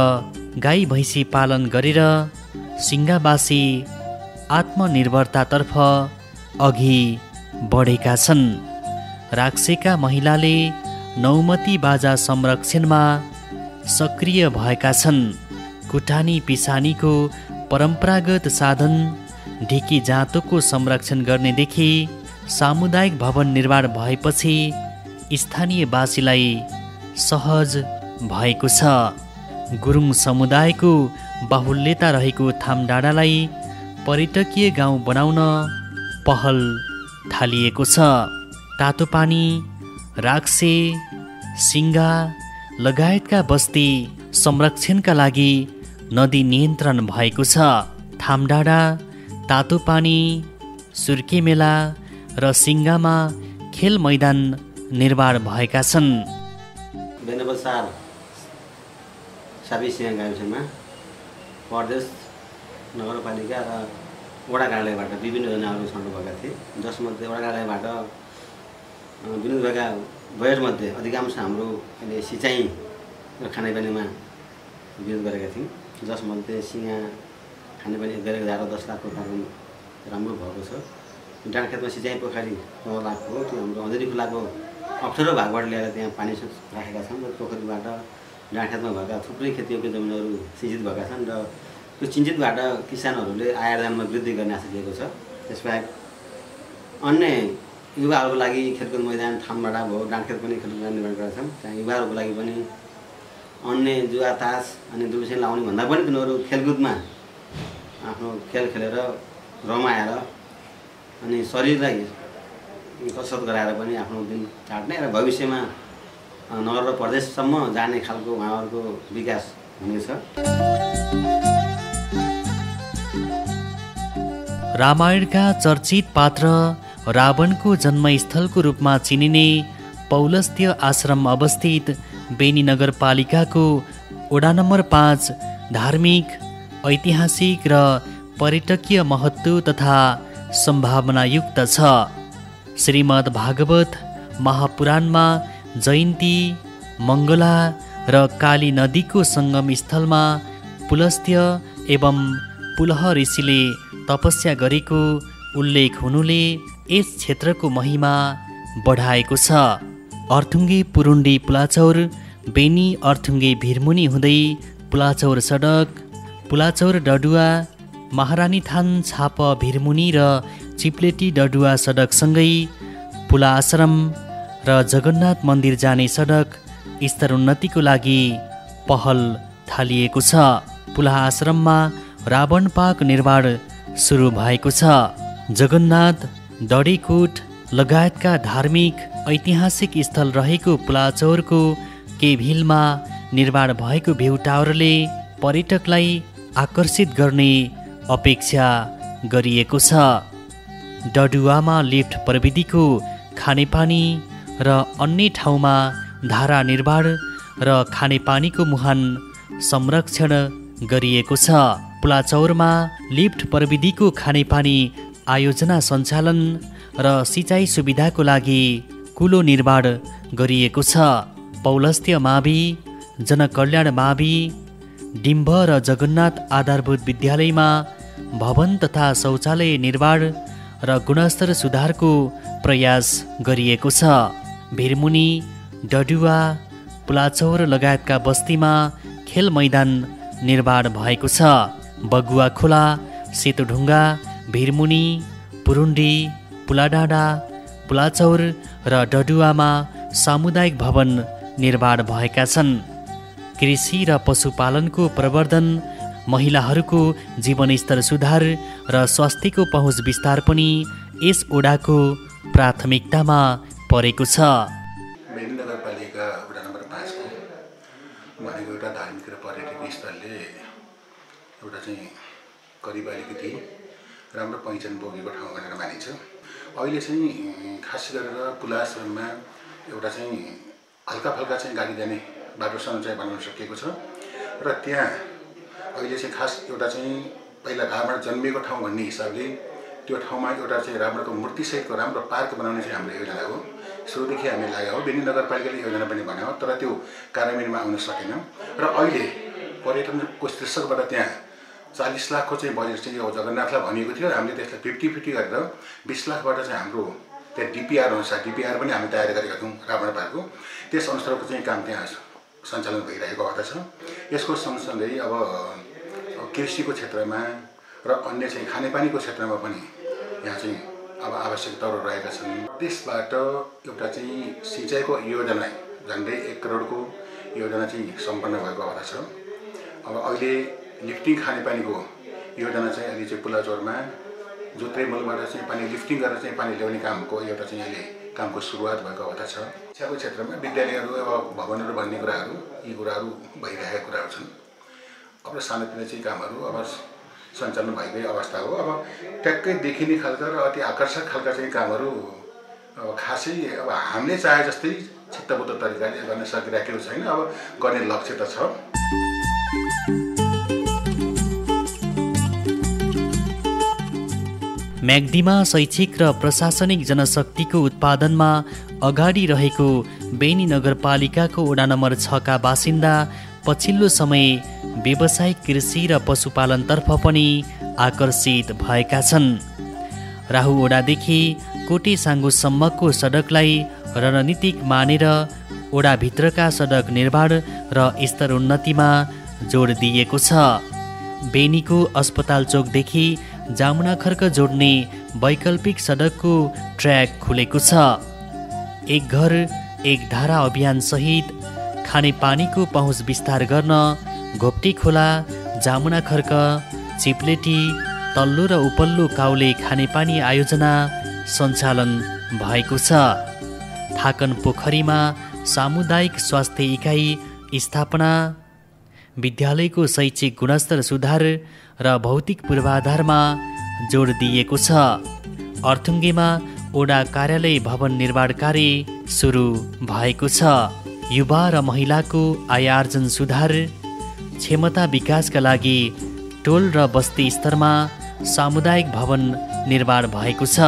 गाई भैँसी पालन गरेर सिङ्गाबासी आत्मनिर्भरतातर्फ अघि बढेका छन्। राक्सेका महिलाले नौमती बाजा संरक्षणमा सक्रिय भएका छन्। कुटानी पिसानीको परम्परागत साधन ढिकी जाँतोको संरक्षण गर्नेदेखि सामुदायिक भवन निर्माण भएपछि स्थानीयवासीलाई सहज भएको छ। गुरुङ समुदायको बाहुल्यता रहेको थामडाँडालाई पर्यटकीय गाउँ बनाउन पहल थालिएको छ। तातो पानी राक्से सिङ्गा लगायतका बस्ती संरक्षणका लागि नदी नियन्त्रण भएको छ। थामडाँडा तातो पानी सुर्के मेला र सिङ्गामा खेल मैदान निर्माण भएका छन्। प्रदेश नगरपालिका र वडा कार्यालयबाट विभिन्न योजनाहरू छाड्नुभएका थिए। जसमध्ये वडा कार्यालयबाट विनियोग भएका बजेटमध्ये अधिकांश हाम्रो अहिले सिँचाइ र खानेपानीमा विनियोग गरेका थियौँ। जसमध्ये सिँगा खानेपानी एक गरेको एघार दस लाखको कार्यक्रम राम्रो भएको छ। डाँडाखेतमा सिँचाइ पोखरी नौ लाखको त्यो हाम्रो अँधेरी खोलाको अप्ठ्यारो भागबाट ल्याएर त्यहाँ पानी राखेका छन् र पोखरीबाट डाँडाखेतमा भएका थुप्रै खेतीयोग्य जमिनहरू सिँचित भएका छन् र त्यो चिन्तितबाट किसानहरूले आयरदानमा वृद्धि गर्ने आशा लिएको छ। त्यसबाहेक अन्य युवाहरूको लागि खेलकुद मैदान थामबाट भयो डाँडखेत पनि खेलकुद मैदान निर्माण गरेका छन्। त्यहाँ युवाहरूको लागि पनि अन्य जुवा तास अनि दुर्बिसन लाउने भन्दा पनि तिनीहरू खेलकुदमा आफ्नो खेल खेलेर रमाएर अनि शरीरलाई कसरत गराएर पनि आफ्नो दिन काट्ने र भविष्यमा नगर प्रदेशसम्म जाने खालको उहाँहरूको विकास हुनेछ। रामायणका चर्चित पात्र रावणको जन्मस्थलको रूपमा चिनिने पौलस्त्य आश्रम अवस्थित बेनी नगरपालिकाको वडा नम्बर पाँच धार्मिक ऐतिहासिक र पर्यटकीय महत्त्व तथा सम्भावनायुक्त छ। श्रीमद् भागवत महापुराणमा जयन्ती मङ्गला र काली नदीको सङ्गम स्थलमा पुलस्त्य एवं पुलह ऋषिले तपस्या गरेको उल्लेख हुनुले यस क्षेत्रको महिमा बढाएको छ। अर्थुङ्गे पुरुन्डी पुलाचौर बेनी अर्थुङ्गे भिरमुनी हुँदै पुलाचौर सडक पुलाचौर डडुवा महारानी थान छाप भिरमुनि र चिप्लेटी डडुवा सडकसँगै पुला आश्रम र जगन्नाथ मन्दिर जाने सडक स्तरोन्नतिको लागि पहल थालिएको छ। पुला आश्रममा रावण पाक निर्माण सुरु भएको छ। जगन्नाथ डडेकोट लगायतका धार्मिक ऐतिहासिक स्थल रहेको पुलाचौरको केभिलमा निर्माण भएको भ्यू टावरले पर्यटकलाई आकर्षित गर्ने अपेक्षा गरिएको छ। डडुवामा लिफ्ट प्रविधिको खानेपानी र अन्य ठाउँमा धारा निर्माण र खानेपानीको मुहान संरक्षण गरिएको छ। पुलाचौरमा लिफ्ट प्रविधिको खानेपानी आयोजना सञ्चालन र सिँचाइ सुविधाको लागि कुलो निर्माण गरिएको छ। पौलस्त्य मावि जनकल्याण मावि डिम्ब र जगन्नाथ आधारभूत विद्यालयमा भवन तथा शौचालय निर्माण र गुणस्तर सुधारको प्रयास गरिएको छ। भिरमुनि डडुवा पुलाचौर लगायतका बस्तीमा खेल मैदान निर्माण भएको छ। बगुवा खोला सेतोढुङ्गा भिरमुनि पुरुन्डी पुलाडाँडा पुलाचौर र डडुवामा सामुदायिक भवन निर्माण भएका छन्। कृषि र पशुपालनको प्रवर्धन महिलाहरूको जीवनस्तर सुधार र स्वास्थ्यको पहुँच विस्तार पनि यस ओडाको प्राथमिकतामा परेको छ। नगरपालिका वडा नम्बर पाँचको भनेको एउटा धार्मिक र पर्यटकीय स्थलले एउटा चाहिँ करिब अलिकति राम्रो पहिचान बोकेको ठाउँ भनेर मानिन्छ। अहिले चाहिँ खास गरेर पुलाश्रममा एउटा चाहिँ हल्का फल्का चाहिँ गाडी जाने बाटो सञ्चय बनाउन सकिएको छ। र त्यहाँ अहिले चाहिँ खास एउटा चाहिँ पहिला रावण जन्मिएको ठाउँ भन्ने हिसाबले त्यो ठाउँमा एउटा चाहिँ रावणको मूर्तिसहितको राम्रो पार्क बनाउने चाहिँ हाम्रो योजना हो। सुरुदेखि हामी लागेको हो बेनी नगरपालिकाले योजना पनि बनायो तर त्यो कार्यान्वयनमा आउन सकेन। र अहिले पर्यटनको शीर्षकबाट त्यहाँ चालिस लाखको चाहिँ बजेट चाहिँ यो जगन्नाथलाई भनिएको थियो। हामीले त्यसलाई फिफ्टी फिफ्टी गरेर बिस लाखबाट चाहिँ हाम्रो त्यहाँ डिपिआर अनुसार डिपिआर पनि हामी तयार गरेका थियौँ रावण पार्कको। त्यस अनुसारको चाहिँ काम त्यहाँ सञ्चालन भइरहेको अवस्था छ। यसको सँगसँगै अब कृषिको क्षेत्रमा र अन्य चाहिँ खानेपानीको क्षेत्रमा पनि यहाँ चाहिँ अब आवश्यकताहरू रहेका छन्। त्यसबाट एउटा चाहिँ सिँचाइको योजना झन्डै एक करोडको योजना चाहिँ सम्पन्न भएको अवस्था छ। अब अहिले लिफ्टिङ खानेपानीको योजना चाहिँ अहिले चाहिँ पुलाचोरमा जोत्रे मूलबाट चाहिँ पानी लिफ्टिङ गरेर चाहिँ पानी ल्याउने कामको एउटा चाहिँ अहिले कामको सुरुवात भएको अवस्था छ। शिक्षाको क्षेत्रमा विद्यालयहरू अब भवनहरू भन्ने कुराहरू यी कुराहरू भइरहेका कुराहरू छन्। अब सानोतिनो चाहिँ कामहरू अब सञ्चालन भएकै अवस्था हो। अब ट्याक्कै देखिने खालका र अति आकर्षक खालका चाहिँ कामहरू अब खासै अब हामीले चाहे जस्तै चित्तबुद्ध तरिकाले गर्न सकिरहेको छैन। अब गर्ने लक्ष्य त छ। म्याग्दीमा शैक्षिक र प्रशासनिक जनशक्तिको उत्पादनमा अगाडि रहेको बेनी नगरपालिकाको वडा नम्बर छका बासिन्दा पछिल्लो समय व्यावसायिक कृषि र पशुपालनतर्फ पनि आकर्षित भएका छन्। राहु ओडादेखि कोटे साङ्गोसम्मको सडकलाई रणनीतिक मानेर ओडाभित्रका सडक निर्माण र स्तरोन्नतिमा जोड दिएको छ। बेनीको अस्पताल चोकदेखि जामुना खर्क जोड्ने वैकल्पिक सडकको ट्र्याक खुलेको छ। एक घर एक धारा अभियानसहित खानेपानीको पहुँच विस्तार गर्न घोप्टी खोला जामुना खर्क चिप्लेटी तल्लो र उपल्लो काउले खानेपानी आयोजना सञ्चालन भएको छ। थाकन पोखरीमा सामुदायिक स्वास्थ्य इकाइ स्थापना विद्यालयको शैक्षिक गुणस्तर सुधार र भौतिक पूर्वाधारमा जोड दिएको छ। अर्थुङ्गेमा ओडा कार्यालय भवन निर्माण कार्य सुरु भएको छ। युवा र महिलाको आयार्जन सुधार क्षमता विकासका लागि टोल र बस्ती स्तरमा सामुदायिक भवन निर्माण भएको छ।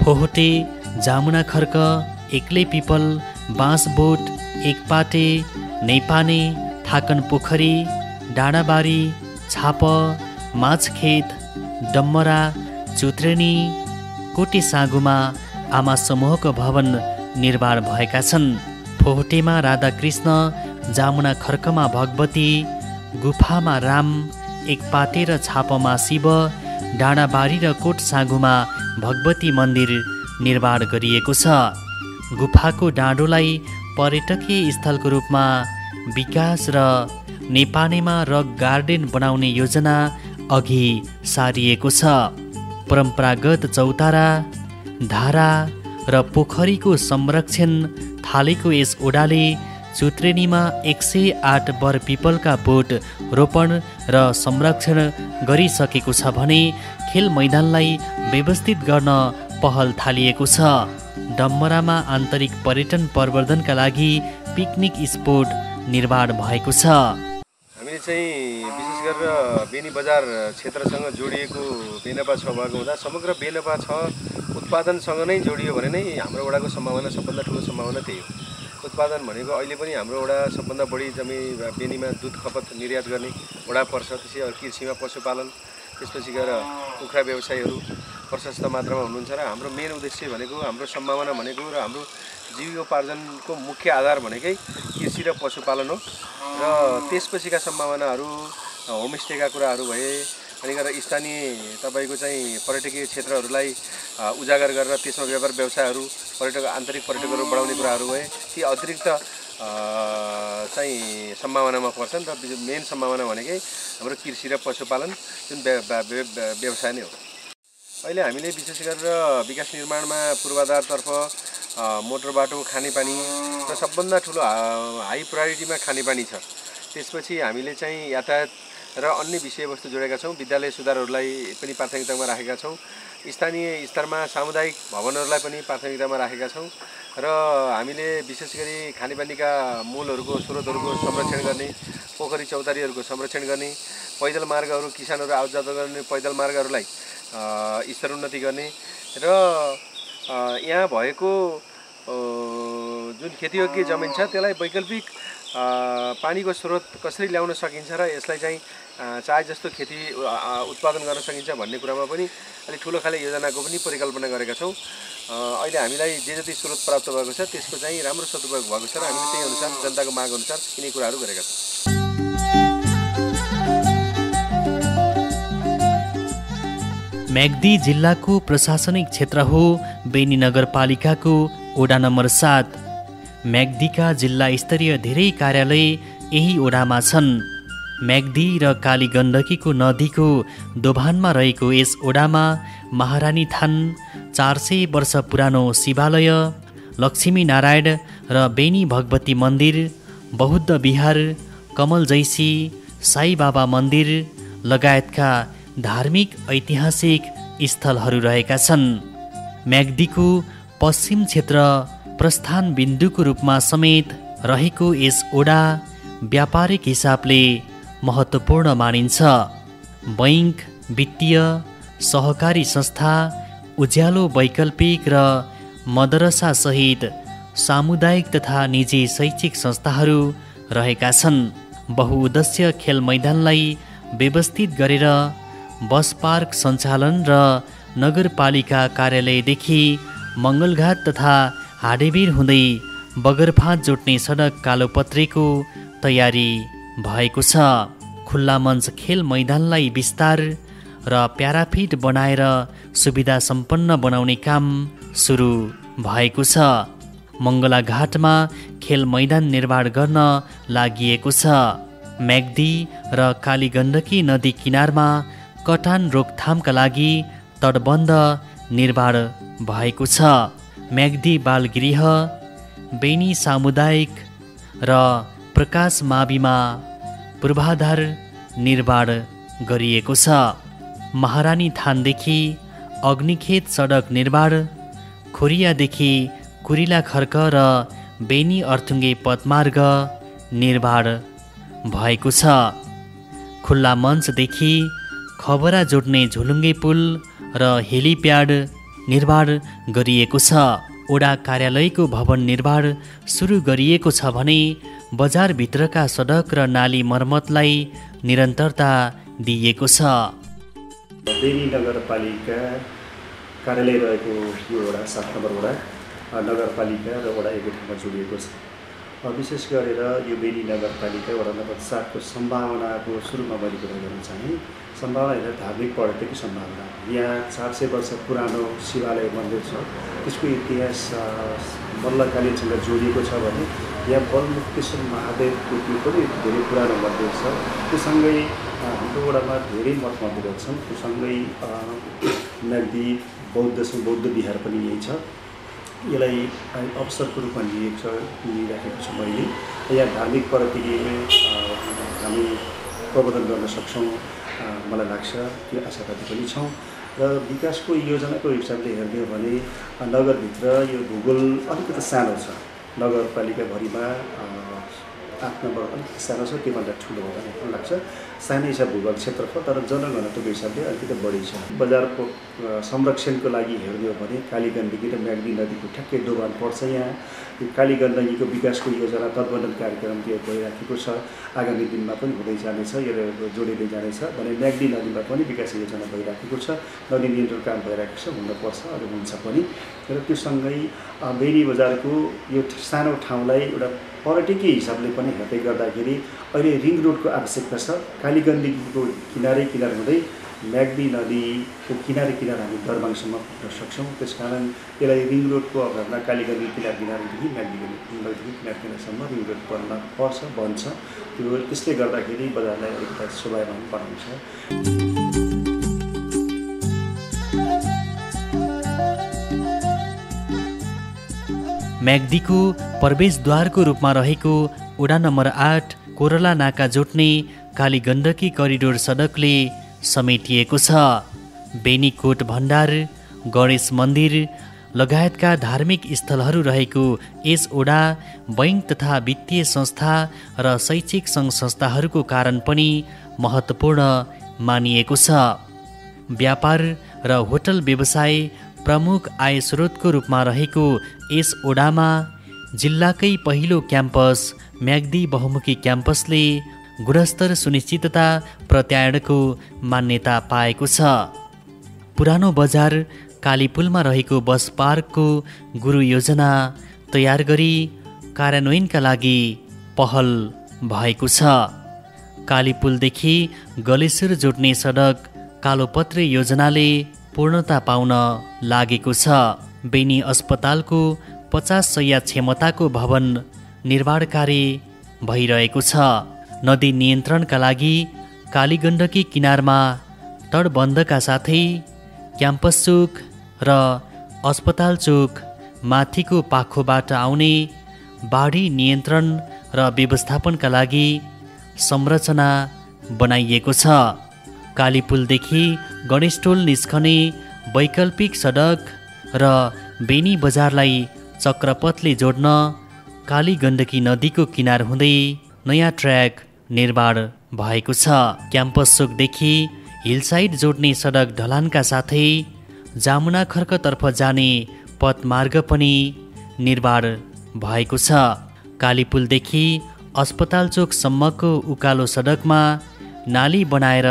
फोहोटे जामुना खर्क एक्लै पिपल बाँसबोट एकपाटे नैपाने थाकन पोखरी डाँडाबारी छाप माछखेत डम्मरा चुत्रेनी कोटे साँगुमा आमा समूहको भवन निर्माण भएका छन्। फोहटेमा राधाकृष्ण जामुना खर्कमा भगवती गुफामा राम एक पाटे र छापामा शिव डाँडाबारी र कोट साँगुमा भगवती मन्दिर निर्माण गरिएको छ। गुफाको डाँडोलाई पर्यटकीय स्थलको रूपमा विकास र नेपानेमा रक गार्डन बनाउने योजना अघि सारिएको छ। परम्परागत चौतारा धारा र पोखरीको संरक्षण थालेको यस ओडाले चुत्रेनीमा एक सय आठ बर पिपलका बोट रोपण र संरक्षण गरिसकेको छ भने खेल मैदानलाई व्यवस्थित गर्न पहल थालिएको छ। डम्बरामा आन्तरिक पर्यटन प्रवर्धनका लागि पिकनिक स्पोट निर्माण भएको छ। हामीले चाहिँ विशेष गरेर बेनी बजार क्षेत्रसँग जोडिएको बेनपा छ भएको हुँदा समग्र बेनपा छ उत्पादनसँग नै जोडियो भने नै हाम्रो वडाको सम्भावना सबभन्दा ठुलो सम्भावना त्यही हो। उत्पादन भनेको अहिले पनि हाम्रो वडा सबभन्दा बढी जम्मी बेनीमा दुध खपत निर्यात गर्ने वडा पर्छ त्यसै कृषिमा पशुपालन त्यसपछि गएर कुखुरा व्यवसायीहरू प्रशस्त मात्रामा हुनुहुन्छ र हाम्रो मेन उद्देश्य भनेको हाम्रो सम्भावना भनेको र हाम्रो जीविकोपार्जनको मुख्य आधार भनेकै कृषि र पशुपालन हो। र त्यसपछिका सम्भावनाहरू होमस्टेका कुराहरू भए अनि गरेर स्थानीय तपाईँको चाहिँ पर्यटकीय क्षेत्रहरूलाई उजागर गरेर त्यसमा व्यापार व्यवसायहरू पर्यटक आन्तरिक पर्यटकहरू बढाउने कुराहरू भए ती अतिरिक्त चाहिँ सम्भावनामा पर्छन् र मेन सम्भावना भनेकै हाम्रो कृषि र पशुपालन जुन व्यवसाय नै हो। अहिले हामीले विशेष गरेर विकास निर्माणमा पूर्वाधारतर्फ मोटर बाटो खानेपानी र सबभन्दा ठुलो हाई प्रायोरिटीमा खानेपानी छ। त्यसपछि हामीले चाहिँ यातायात र अन्य विषयवस्तु जोडेका छौँ। विद्यालय सुधारहरूलाई पनि प्राथमिकतामा राखेका छौँ। स्थानीय स्तरमा सामुदायिक भवनहरूलाई पनि प्राथमिकतामा राखेका छौँ। र हामीले विशेष गरी खानेपानीका मूलहरूको स्रोतहरूको संरक्षण गर्ने पोखरी चौतारीहरूको संरक्षण गर्ने पैदल मार्गहरू किसानहरू आवजात गर्ने पैदल मार्गहरूलाई स्तरोन्नति गर्ने र यहाँ भएको जुन खेतीयोग्य जमिन छ त्यसलाई वैकल्पिक पानीको स्रोत कसरी ल्याउन सकिन्छ र यसलाई चाहिँ चाहे जस्तो खेती उत्पादन गर्न सकिन्छ भन्ने कुरामा पनि अलिक ठुलो खाले योजनाको पनि परिकल्पना गरेका छौँ। अहिले हामीलाई जे जति स्रोत प्राप्त भएको छ त्यसको चाहिँ राम्रो सदुपयोग भएको छ र हामीले त्यही अनुसार जनताको माग अनुसार यिनी कुराहरू गरेका छौँ। म्याग्दी जिल्लाको प्रशासनिक क्षेत्र हो बेनी नगरपालिकाको ओडा नम्बर सात। म्याग्दीका जिल्ला स्तरीय धेरै कार्यालय यही ओडामा छन्। म्याग्दी र काली गण्डकीको नदीको दोभानमा रहेको यस ओडामा महारानी थान चार सय वर्ष पुरानो शिवालय लक्ष्मी नारायण र बेनी भगवती मन्दिर बौद्ध विहार कमल जैसी साई बाबा मन्दिर लगायतका धार्मिक ऐतिहासिक स्थलहरू रहेका छन्। म्याग्दीको पश्चिम क्षेत्र प्रस्थान बिन्दुको रूपमा समेत रहेको यस ओडा व्यापारिक हिसाबले महत्त्वपूर्ण मानिन्छ। बैङ्क वित्तीय सहकारी संस्था उज्यालो वैकल्पिक र मदरसासहित सामुदायिक तथा निजी शैक्षिक संस्थाहरू रहेका छन्। बहुउद्देश्य खेल मैदानलाई व्यवस्थित गरेर बस पार्क सञ्चालन र नगरपालिका कार्यालयदेखि मङ्गलघाट तथा हाडेबिर हुँदै बगरफाँट जोड्ने सडक कालोपत्रेको तयारी भएको छ। खुल्ला मञ्च खेल मैदानलाई विस्तार र प्याराफिट बनाएर सुविधा सम्पन्न बनाउने काम सुरु भएको छ। मङ्गलाघाटमा खेल मैदान निर्माण गर्न लागि छ। म्याग्दी र कालीगण्डकी नदी किनारमा कटान रोकथामका लागि तटबन्ध निर्माण भएको छ। म्याग्दी बालगृह बेनी सामुदायिक र प्रकाश माविमा पूर्वाधार निर्माण गरिएको छ। महारानी थानदेखि अग्निखेत सडक निर्माण खोरियादेखि कुरिला खर्क र बेनी अर्थुङ्गे पदमार्ग निर्माण भएको छ। खुल्ला मञ्चदेखि खबरा जोड्ने झुलुङ्गे पुल र हेलिप्याड निर्माण गरिएको छ। ओडा कार्यालयको भवन निर्माण सुरु गरिएको छ भने बजारभित्रका सडक र नाली मर्मतलाई निरन्तरता दिइएको छ। नगरपालिका कार्यालय रहेको यो वडा सात नगरपालिका र वडा एकै जोडिएको छ। विशेष गरेर यो बेनी नगरपालिका वडा नम्बर सातको सम्भावनाको सुरुमा मैले कुरा गर्न चाहेँ। सम्भावना हेरेर धार्मिक पर्यटकीय सम्भावना। यहाँ चार सय वर्ष पुरानो शिवालय मन्दिर छ। त्यसको इतिहास मल्लकालीनसँग जोडिएको छ भने यहाँ बलमुक्तेश्वर महादेवको त्यो पनि धेरै पुरानो मन्दिर छ। त्योसँगै हाम्रो वडामा धेरै मठ मन्दिरहरू छन्। त्योसँगै नदी बौद्ध बौद्ध विहार पनि यही छ। यसलाई अवसरको रूपमा लिएको छ लिइराखेको छु मैले। यहाँ धार्मिक पर्यटकीय हामी प्रबन्धन गर्न सक्छौँ। मलाई लाग्छ त्यो आशावादी पनि छौँ र विकासको योजनाको हिसाबले हेर्ने हो भने नगरभित्र यो भूगोल अलिकति सानो छ। नगरपालिकाभरिमा अलिकति सानो छ त्योभन्दा ठुलो हुँदैन लाग्छ। सानै छ भूगोल क्षेत्रफल तर जनघनत्वको हिसाबले अलिकति बढी छ। बजारको संरक्षणको लागि हेर्ने हो भने काली गण्डकी र म्याग्दी नदीको ठ्याक्कै डोबान पर्छ यहाँ। यो काली गण्डकीको विकासको योजना तत्वदन कार्यक्रम त्यो भइराखेको छ आगामी दिनमा पनि हुँदै जानेछ यो जोडिँदै जानेछ भने म्याग्दी नदीमा पनि विकास योजना भइराखेको छ नदी नियन्त्रण काम भइरहेको छ हुनुपर्छ अरू हुन्छ पनि। र त्योसँगै बेनी बजारको यो सानो ठाउँलाई एउटा पर्यटकीय हिसाबले पनि हेर्दै गर्दाखेरि अहिले रिङ रोडको आवश्यकता छ। कालीगण्डकीको किनारै किनार हुँदै म्याग्दी नदीको किनारे किनार हामी दरबाङसम्म पुग्न सक्छौँ। त्यस कारण यसलाई रिङ रोडको अभावमा कालीगण्डी किनार किनारदेखि म्याग्दी नदीदेखि किनार किनारसम्म रिङ रोड पर्न पर्छ बन्छ। त्यो त्यसले गर्दाखेरि बजारलाई अलिकति शोभायमान बनाउँछ। म्याग्दीको प्रवेशद्वारको रूपमा रहेको वडा नम्बर आठ कोरला नाका जोड्ने काली गण्डकी करिडोर सडकले समेटिएको छ। बेनीकोट भण्डार गणेश मन्दिर लगायतका धार्मिक स्थलहरू रहेको यस ओडा बैङ्क तथा वित्तीय संस्था र शैक्षिक सङ्घ संस्थाहरूको कारण पनि महत्त्वपूर्ण मानिएको छ। व्यापार र होटल व्यवसाय प्रमुख आय स्रोतको रूपमा रहेको यस ओडामा जिल्लाकै पहिलो क्याम्पस म्याग्दी बहुमुखी क्याम्पसले गुणस्तर सुनिश्चितता प्रत्यायनको मान्यता पाएको छ। पुरानो बजार कालीपुलमा रहेको बस पार्कको गुरु योजना तयार गरी कार्यान्वयनका लागि पहल भएको छ। कालीपुलदेखि गलेश्वर जोड्ने सडक कालोपत्रे योजनाले पूर्णता पाउन लागेको छ। बेनी अस्पतालको पचास सय क्षमताको भवन निर्माण कार्य भइरहेको छ। नदी नियन्त्रणका लागि कालीगण्डकी किनारमा तटबन्धका साथै क्याम्पस चोक र अस्पताल चोक माथिको पाखोबाट आउने बाढी नियन्त्रण र व्यवस्थापनका लागि संरचना बनाइएको छ। कालीपुलदेखि गणेशटोल निस्कने वैकल्पिक सडक र बेनी बजारलाई चक्रपथले जोड्न काली गण्डकी नदीको किनार हुँदै नयाँ ट्र्याक निर्माण भएको छ। क्याम्पस चोकदेखि हिलसाइड जोड्ने सडक ढलानका साथै जामुना खर्कतर्फ जाने पथमार्ग पनि निर्माण भएको छ। कालीपुलदेखि अस्पताल चोकसम्मको उकालो सडकमा नाली बनाएर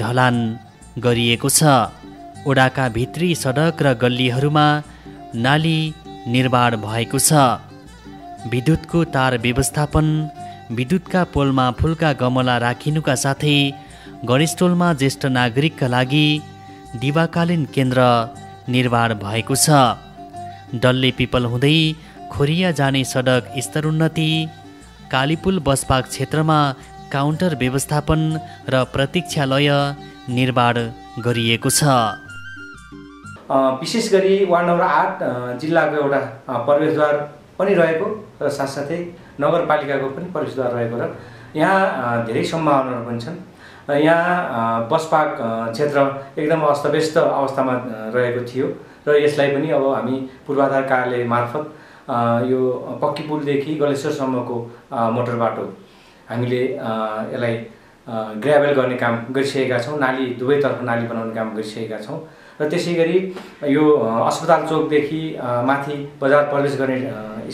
ढलान गरिएको छ। ओडाका भित्री सडक र गल्लीहरूमा नाली निर्माण भएको छ। विद्युतको तार व्यवस्थापन विद्युतका पोलमा फुलका गमला राखिनुका साथै गणेशटोलमा ज्येष्ठ नागरिकका लागि दिवाकालीन केन्द्र निर्माण भएको छ। डल्ले पिपल हुँदै खोरिया जाने सडक स्तरोन्नति कालीपुल बसपाक क्षेत्रमा काउन्टर व्यवस्थापन र प्रतीक्षालय निर्माण गरिएको छ। विशेष गरी वार्ड नम्बर आठ जिल्लाको एउटा प्रवेशद्वार पनि रहेको र साथसाथै नगरपालिकाको पनि प्रवेशद्वार रहेको र यहाँ धेरै सम्भावनाहरू पनि छन्। र यहाँ बसपाक क्षेत्र एकदम अस्तव्यस्त अवस्थामा रहेको थियो र यसलाई पनि अब हामी पूर्वाधार कार्यालय मार्फत यो पक्की पुलदेखि गलेश्वरसम्मको मोटर बाटो हामीले यसलाई ग्राभेल गर्ने काम गरिसकेका छौँ। नाली दुवैतर्फ नाली बनाउने काम गरिसकेका छौँ। र त्यसै गरी यो अस्पताल चोकदेखि माथि बजार प्रवेश गर्ने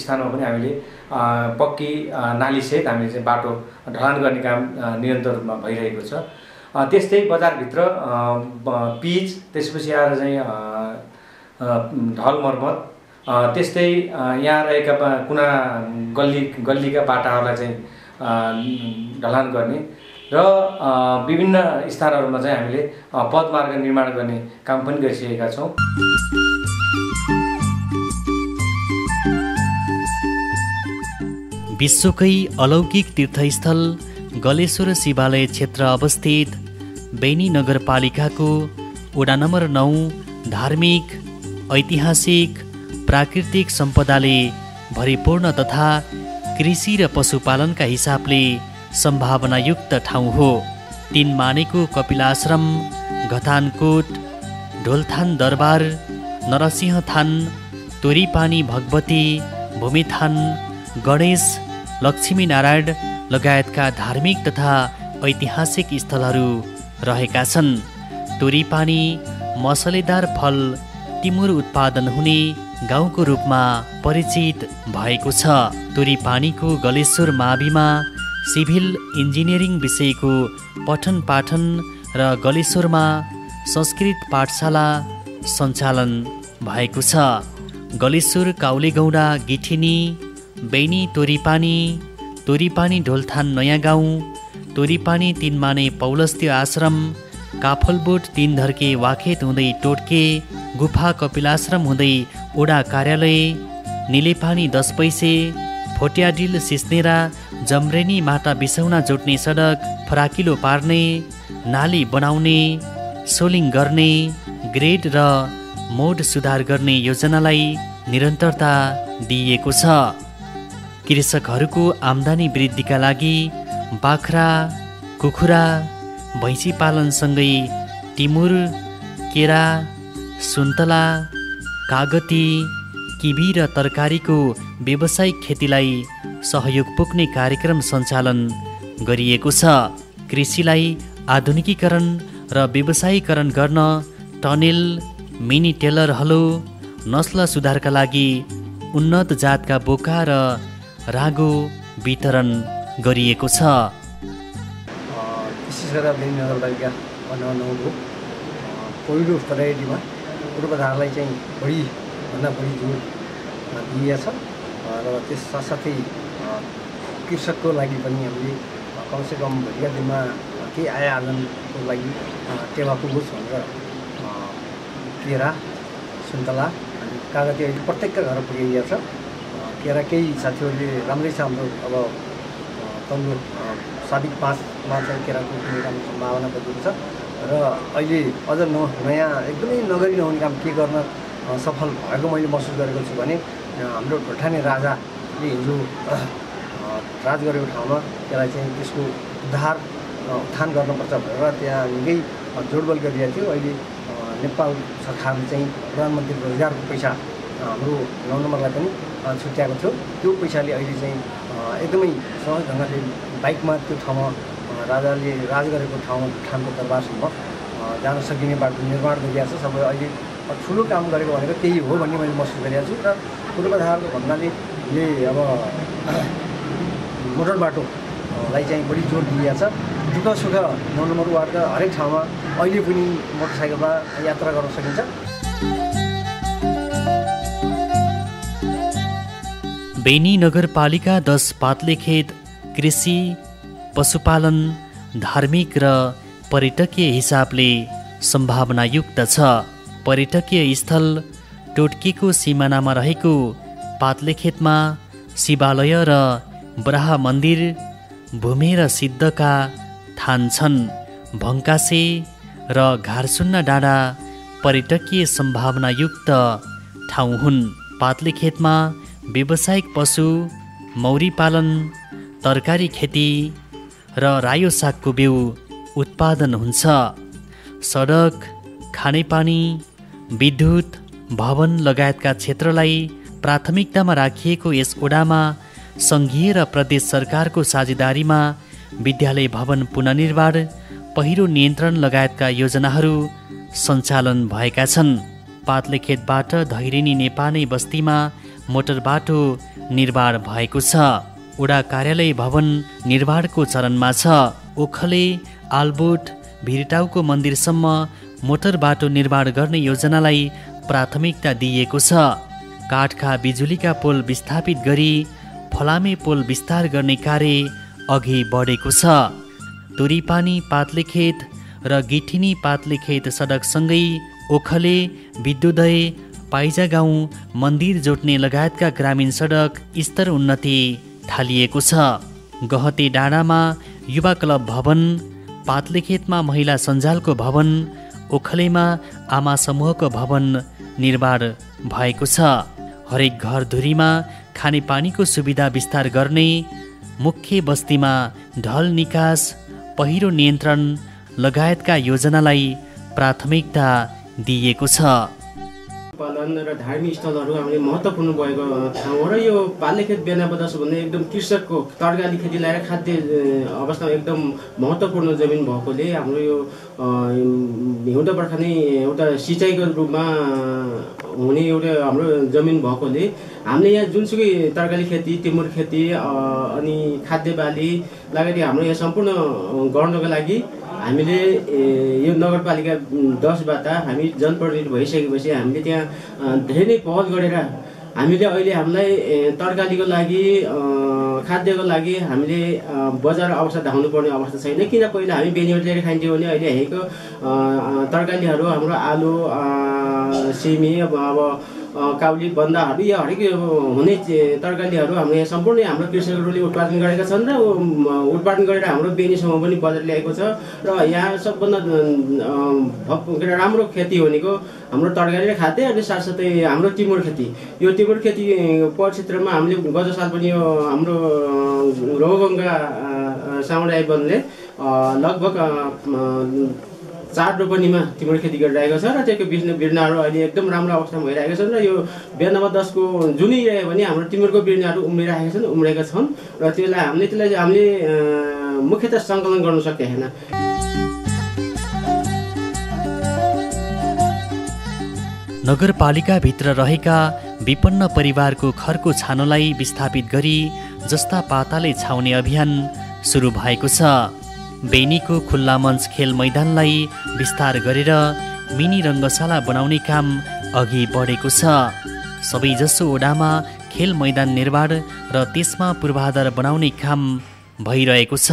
स्थानमा पनि हामीले पक्की नालीसहित हामीले चाहिँ बाटो ढलान गर्ने काम निरन्तर रूपमा भइरहेको छ। त्यस्तै बजारभित्र पिच त्यसपछि आएर चाहिँ ढल मर्मत त्यस्तै यहाँ रहेका कुना गल्ली गल्लीका बाटाहरूलाई चाहिँ ढलान गर्ने र विभिन्न स्थानहरूमा चाहिँ हामीले पदमार्ग निर्माण गर्ने काम पनि गरिसकेका छौँ। विश्वकै अलौकिक तीर्थस्थल गलेश्वर शिवालय क्षेत्र अवस्थित बेनी नगरपालिकाको वडा नम्बर नौ धार्मिक ऐतिहासिक प्राकृतिक सम्पदाले भरिपूर्ण तथा कृषि र पशुपालनका हिसाबले सम्भावनायुक्त ठाउँ हो। तिन मानेको कपिलाश्रम घतानकोट ढोलथान दरबार नरसिंहथान तोरीपानी भगवती भूमिथान गणेश लक्ष्मीनारायण लगायतका धार्मिक तथा ऐतिहासिक स्थलहरू रहेका छन्। तोरीपानी मसलेदार फल टिमुर उत्पादन हुने गाउँको रूपमा परिचित भएको छ। तोरीपानीको गलेश्वर माविमा सिभिल इन्जिनियरिङ विषयको पठन पाठन र गलेश्वरमा संस्कृत पाठशाला सञ्चालन भएको छ। गलेश्वर काउलेगौडा गिठिनी बेनी तोरीपानी तोरीपानी ढोलथान नयाँ गाउँ तोरीपानी तिनमाने पौलस्त्य आश्रम काफलबोट तिन धर्के वाखेत हुँदै टोटके गुफा कपिलाश्रम हुँदै ओडा कार्यालय निलेपानी दस पैसे फोट्याडिल सिस्नेरा जम्रेनी माटा बिसौना जोड्ने सडक फराकिलो पार्ने नाली बनाउने सोलिङ गर्ने ग्रेड र मोड सुधार गर्ने योजनालाई निरन्तरता दिइएको छ। कृषकहरूको आम्दानी वृद्धिका लागि बाख्रा कुखुरा भैँसी पालनसँगै टिमुर केरा सुन्तला कागती किबी र तरकारीको व्यावसायिक खेतीलाई सहयोग पुग्ने कार्यक्रम सञ्चालन गरिएको छ। कृषिलाई आधुनिकीकरण र व्यवसायीकरण गर्न टनेल मिनी टेलर हलो नस्ल सुधारका लागि उन्नत जातका बोका र रागो वितरण गरिएको छ। पहिलो प्रायोरिटीमा पूर्वाधारलाई चाहिँ बढीभन्दा बढी जोड दिइएको छ र त्यस साथसाथै कृषकको लागि पनि हामीले कमसेकम भोलिका दिनमा केही आय आर्जनको लागि टेवा पुगोस् भनेर केरा सुन्तला अनि कागती अहिले प्रत्येकका घर पुगिएको छ। केरा केही साथीहरूले राम्रै छ हाम्रो अब तल्लो साबिक पाँचमा चाहिँ केराको राम्रो सम्भावना बजेको छ। र अहिले अझ न नयाँ एकदमै नगरी नहुने काम के गर्न सफल भएको मैले महसुस गरेको छु भने हाम्रो ढोठाने राजाले हिजो राज गरेको ठाउँमा त्यसलाई चाहिँ त्यसको उद्धार उत्थान गर्नुपर्छ भनेर त्यहाँ निकै जोडबल गरिरहेको थियो। अहिले नेपाल सरकारले चाहिँ प्रधानमन्त्री रोजगारको पैसा हाम्रो नौ नम्बरलाई पनि छुट्याएको थियो। त्यो पैसाले अहिले चाहिँ एकदमै सहज ढङ्गले बाइकमा त्यो ठाउँमा राजाले राज गरेको ठाउँमा ठानको दरबारसम्म जान सकिने बाटो निर्माण गरिरहेको छ। सबै अहिले ठुलो काम गरेको भनेको त्यही हो भन्ने मैले महसुस गरिरहेको छु र पूर्वाधार भन्नाले अब मोटर बाटोलाई चाहिँ बढी जोड दिइएको छ। दुःख सुख नौ नम्बर वार्डका हरेक ठाउँमा अहिले पनि मोटरसाइकलमा यात्रा गर्न सकिन्छ। बेनी नगरपालिका दस पातलेखेत कृषि पशुपालन धार्मिक र पर्यटकीय हिसाबले सम्भावनायुक्त छ। पर्यटकीय स्थल टोटकीको सिमानामा रहेको पातलेखेतमा शिवालय र बराह मन्दिर र सिद्धका थान छन् भङ्कासे र घारसुन्ना डाँडा पर्यटकीय सम्भावनायुक्त ठाउँ हुन्। पातलेखेतमा व्यावसायिक पशु मौरी पालन तरकारी खेती र रायो सागको बिउ उत्पादन हुन्छ। सडक खानेपानी विद्युत भवन लगायतका क्षेत्रलाई प्राथमिकतामा राखिएको यस ओडामा सङ्घीय र प्रदेश सरकारको साझेदारीमा विद्यालय भवन पुननिर्माण पहिरो नियन्त्रण लगायतका योजनाहरू सञ्चालन भएका छन्। पातलेखेतबाट धैरेनी नेपाने बस्तीमा मोटर बाटो निर्माण भएको छ। वडा कार्यालय भवन निर्माणको चरणमा छ। ओखले आलबोट भिरटाउको मन्दिरसम्म मोटर बाटो निर्माण गर्ने योजनालाई प्राथमिकता दिइएको छ। काठका बिजुलीका पोल विस्थापित गरी फलामे पोल विस्तार गर्ने कार्य अघि बढेको छ। तुरीपानी पातलेखेत र गिठिनी पातलेखेत सडकसँगै ओखले विद्युदय पाइजा गाउँ मन्दिर जोड्ने लगायतका ग्रामीण सडक स्तर उन्नति थालिएको छ। गहते डाँडामा युवा क्लब भवन पातलेखेतमा महिला सञ्जालको भवन ओखलेमा आमा समूहको भवन निर्माण भएको छ। हरेक घरधुरीमा खानेपानीको सुविधा विस्तार गर्ने मुख्य बस्तीमा ढल निकास पहिरो नियन्त्रण लगायतका योजनालाई प्राथमिकता दिइएको छ। पालन र धार्मिक स्थलहरू हामीले महत्त्वपूर्ण भएको ठाउँ हो र यो पालेखेत बेना बदस भन्ने एकदम कृषकको तरकारी खेती लगाएर खाद्य अवस्थामा एकदम महत्त्वपूर्ण जमिन भएकोले हाम्रो यो हिउँदो बर्खा नै एउटा सिँचाइको रूपमा हुने एउटा हाम्रो जमिन भएकोले हामीले यहाँ जुनसुकै तरकारी खेती तिमुर खेती अनि खाद्य बाली लगायत हाम्रो यहाँ सम्पूर्ण गर्नको लागि हामीले यो नगरपालिका दसबाट हामी जनप्रतिनिधि भइसकेपछि हामीले त्यहाँ धेरै नै पहल गरेर हामीले अहिले हामीलाई तरकारीको लागि खाद्यको लागि हामीले बजार अवस्था धाउनु पर्ने अवस्था छैन। किन पहिला हामी बेनीबाट लिएर खाइन्थ्यौँ भने अहिले हेरेको तरकारीहरू हाम्रो आलु सिमी अब अब काउली बन्दाहरू या हरेक हुने तरकारीहरू हाम्रो यहाँ सम्पूर्ण हाम्रो कृषकहरूले उत्पादन गरेका छन् र उत्पादन गरेर हाम्रो बेनीसम्म पनि बजार ल्याएको छ। र यहाँ सबभन्दा राम्रो खेती भनेको हाम्रो तरकारी र खाद्य अनि साथसाथै हाम्रो तिमुर खेती। यो तिमुर खेती क्षेत्रमा हामीले गत साल पनि यो हाम्रो रोगङ्गा सामुदाय वनले लगभग चार रोपनीमा तिम्रो खेती गरिरहेको छ र त्यसको बिर्ना बिर्नाहरू अहिले एकदम राम्रो अवस्थामा भइरहेको छन् र यो बिहानमा दसको जुनै रह्यो भने हाम्रो तिमीहरूको बिर्नाहरू उम्रिरहेका छन् उम्रेका छन् र त्यसलाई हामीले त्यसलाई हामीले मुख्यतः सङ्कलन गर्न सकेका छैन नगरपालिकाभित्र रहेका विपन्न परिवारको खरको छानोलाई विस्थापित गरी जस्ता पाताले छाउने अभियान सुरु भएको छ। बेनीको खुल्ला मञ्च खेल मैदानलाई विस्तार गरेर मिनी रङ्गशाला बनाउने काम अघि बढेको छ। सबैजसो ओडामा खेल मैदान निर्माण र त्यसमा पूर्वाधार बनाउने काम भइरहेको छ।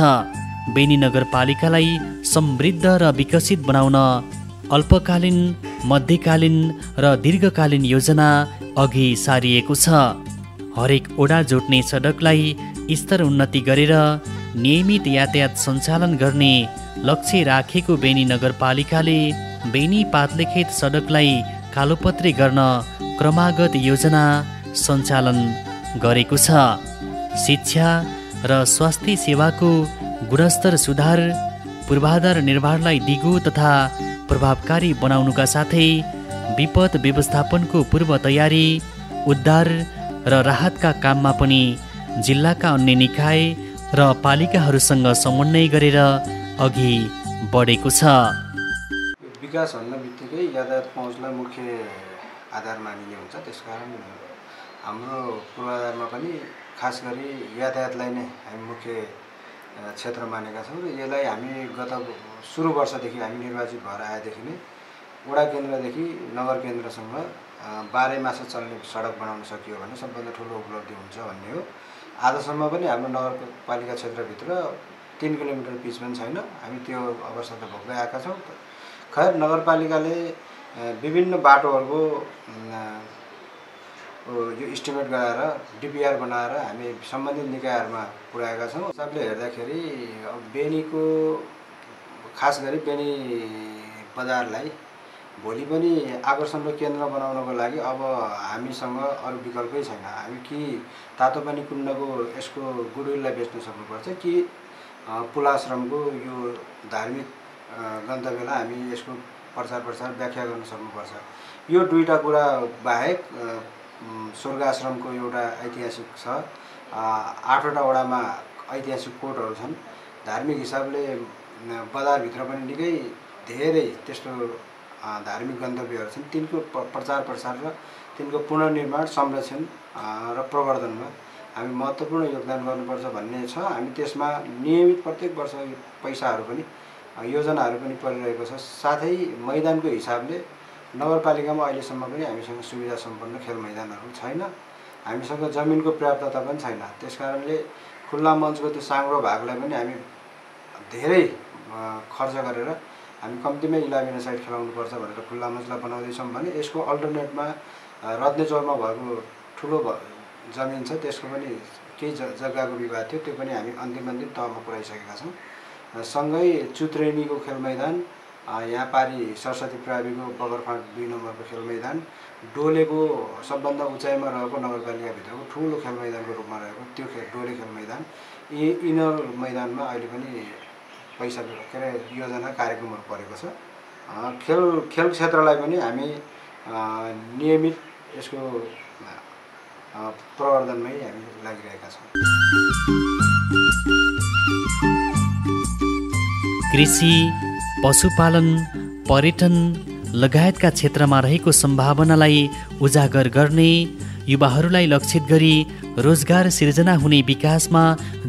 बेनी नगरपालिकालाई समृद्ध र विकसित बनाउन अल्पकालीन मध्यकालीन र दीर्घकालीन योजना अघि सारिएको छ। हरेक ओडा जोड्ने सडकलाई स्तर उन्नति गरेर नियमित यातायात सञ्चालन गर्ने लक्ष्य राखेको बेनी नगरपालिकाले बेनी पातलेखेत सडकलाई कालोपत्री गर्न क्रमागत योजना सञ्चालन गरेको छ। शिक्षा र स्वास्थ्य सेवाको गुणस्तर सुधार पूर्वाधार निर्माणलाई दिगो तथा प्रभावकारी बनाउनुका साथै विपद व्यवस्थापनको पूर्व तयारी उद्धार र राहतका काममा पनि जिल्लाका अन्य निकाय र पालिकाहरूसँग समन्वय गरेर अघि बढेको छ। विकास भन्ने बित्तिकै यातायात पहुँचलाई मुख्य आधार मानिने हुन्छ। त्यसकारण हाम्रो पूर्वाधारमा पनि खास गरी यातायातलाई नै हामी मुख्य क्षेत्र मानेका छौँ र यसलाई हामी गत सुरु वर्षदेखि हामी निर्वाचित भएर आएदेखि नै वडा केन्द्रदेखि नगर केन्द्रसँग बाह्रै मास चल्ने सडक बनाउन सकियो भने सबभन्दा ठुलो उपलब्धि हुन्छ भन्ने हो। आजसम्म पनि हाम्रो नगरपालिका क्षेत्रभित्र तिन किलोमिटर पिच पनि छैन। हामी त्यो अवस्था त भोग्दै आएका छौँ। खैर नगरपालिकाले विभिन्न बाटोहरूको यो इस्टिमेट गराएर डिपिआर बनाएर हामी सम्बन्धित निकायहरूमा पुर्याएका छौँ। हिसाबले हेर्दाखेरि बेनीको खास गरी बेनी बजारलाई भोलि पनि आकर्षणको केन्द्र बनाउनको लागि अब हामीसँग अरू विकल्पै छैन। हामी कि तातो पानी कुण्डको यसको गुडविललाई बेच्न सक्नुपर्छ कि पुलाश्रमको यो धार्मिक गन्तव्यलाई हामी यसको प्रचार प्रसार व्याख्या गर्न सक्नुपर्छ। यो दुईवटा कुरा बाहेक स्वर्ग आश्रमको एउटा ऐतिहासिक छ। आठवटा वडामा ऐतिहासिक कोटहरू छन्। धार्मिक हिसाबले बजारभित्र पनि निकै धेरै त्यस्तो धार्मिक गन्तव्यहरू छन्। तिनको प्रचार प्रसार र तिनको पुनर्निर्माण संरक्षण र प्रवर्धनमा हामी महत्त्वपूर्ण योगदान गर्नुपर्छ भन्ने छ। हामी त्यसमा नियमित प्रत्येक वर्ष पैसाहरू पनि योजनाहरू पनि परिरहेको छ। साथै मैदानको हिसाबले नगरपालिकामा अहिलेसम्म पनि हामीसँग सुविधा सम्पन्न खेल मैदानहरू छैन। हामीसँग जमिनको पर्याप्तता पनि छैन। त्यस कारणले खुल्ला मञ्चको त्यो साङ्ग्रो भागलाई पनि हामी धेरै खर्च गरेर हामी कम्तीमै इलेभेन साइड खेलाउनुपर्छ भनेर खुल्ला मञ्चलाई बनाउँदैछौँ भने यसको अल्टरनेटमा रत्नेचौरमा भएको ठुलो जमिन छ त्यसको पनि केही जग्गाको विवाद थियो त्यो पनि हामी अन्तिम अन्तिम तहमा पुऱ्याइसकेका छौँ। सँगै चुत्रेनीको खेल मैदान यहाँ पारि सरस्वती प्राविको बगरफाँट दुई नम्बरको खेल मैदान डोलेको सबभन्दा उचाइमा रहेको नगरपालिकाभित्रको ठुलो खेल मैदानको रूपमा रहेको त्यो खेल डोले खेल मैदान यी इनर मैदानमा अहिले पनि पैसा के अरे योजना कार्यक्रमहरू परेको छ। खेल खेल क्षेत्रलाई पनि हामी नियमित यसको प्रवर्धनमै हामी लागिरहेका छौँ। कृषि पशुपालन पर्यटन लगायतका क्षेत्रमा रहेको सम्भावनालाई उजागर गर्ने युवाहरूलाई लक्षित गरी रोजगार सिर्जना हुने विकासमा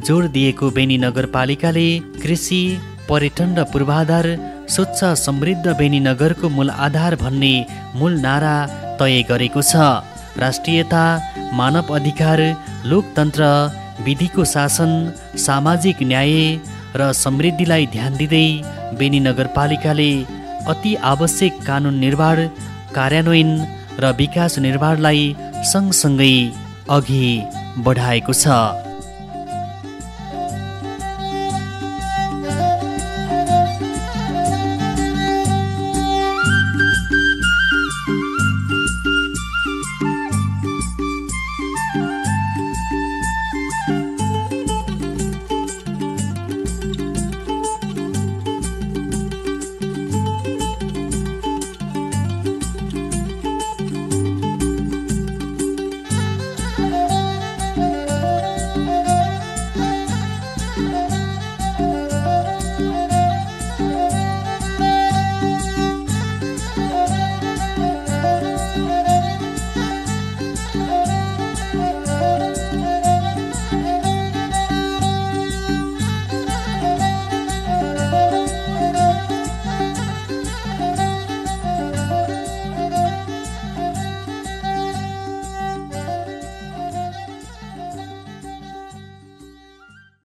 जोड दिएको बेनी नगरपालिकाले कृषि पर्यटन र पूर्वाधार स्वच्छ समृद्ध बेनी नगरको मूल आधार भन्ने मूल नारा तय गरेको छ। राष्ट्रियता मानव अधिकार लोकतन्त्र विधिको शासन सामाजिक न्याय र समृद्धिलाई ध्यान दिँदै बेनी नगरपालिकाले अति आवश्यक कानुन निर्माण कार्यान्वयन र विकास निर्माणलाई सँगसँगै अघि बढाएको छ।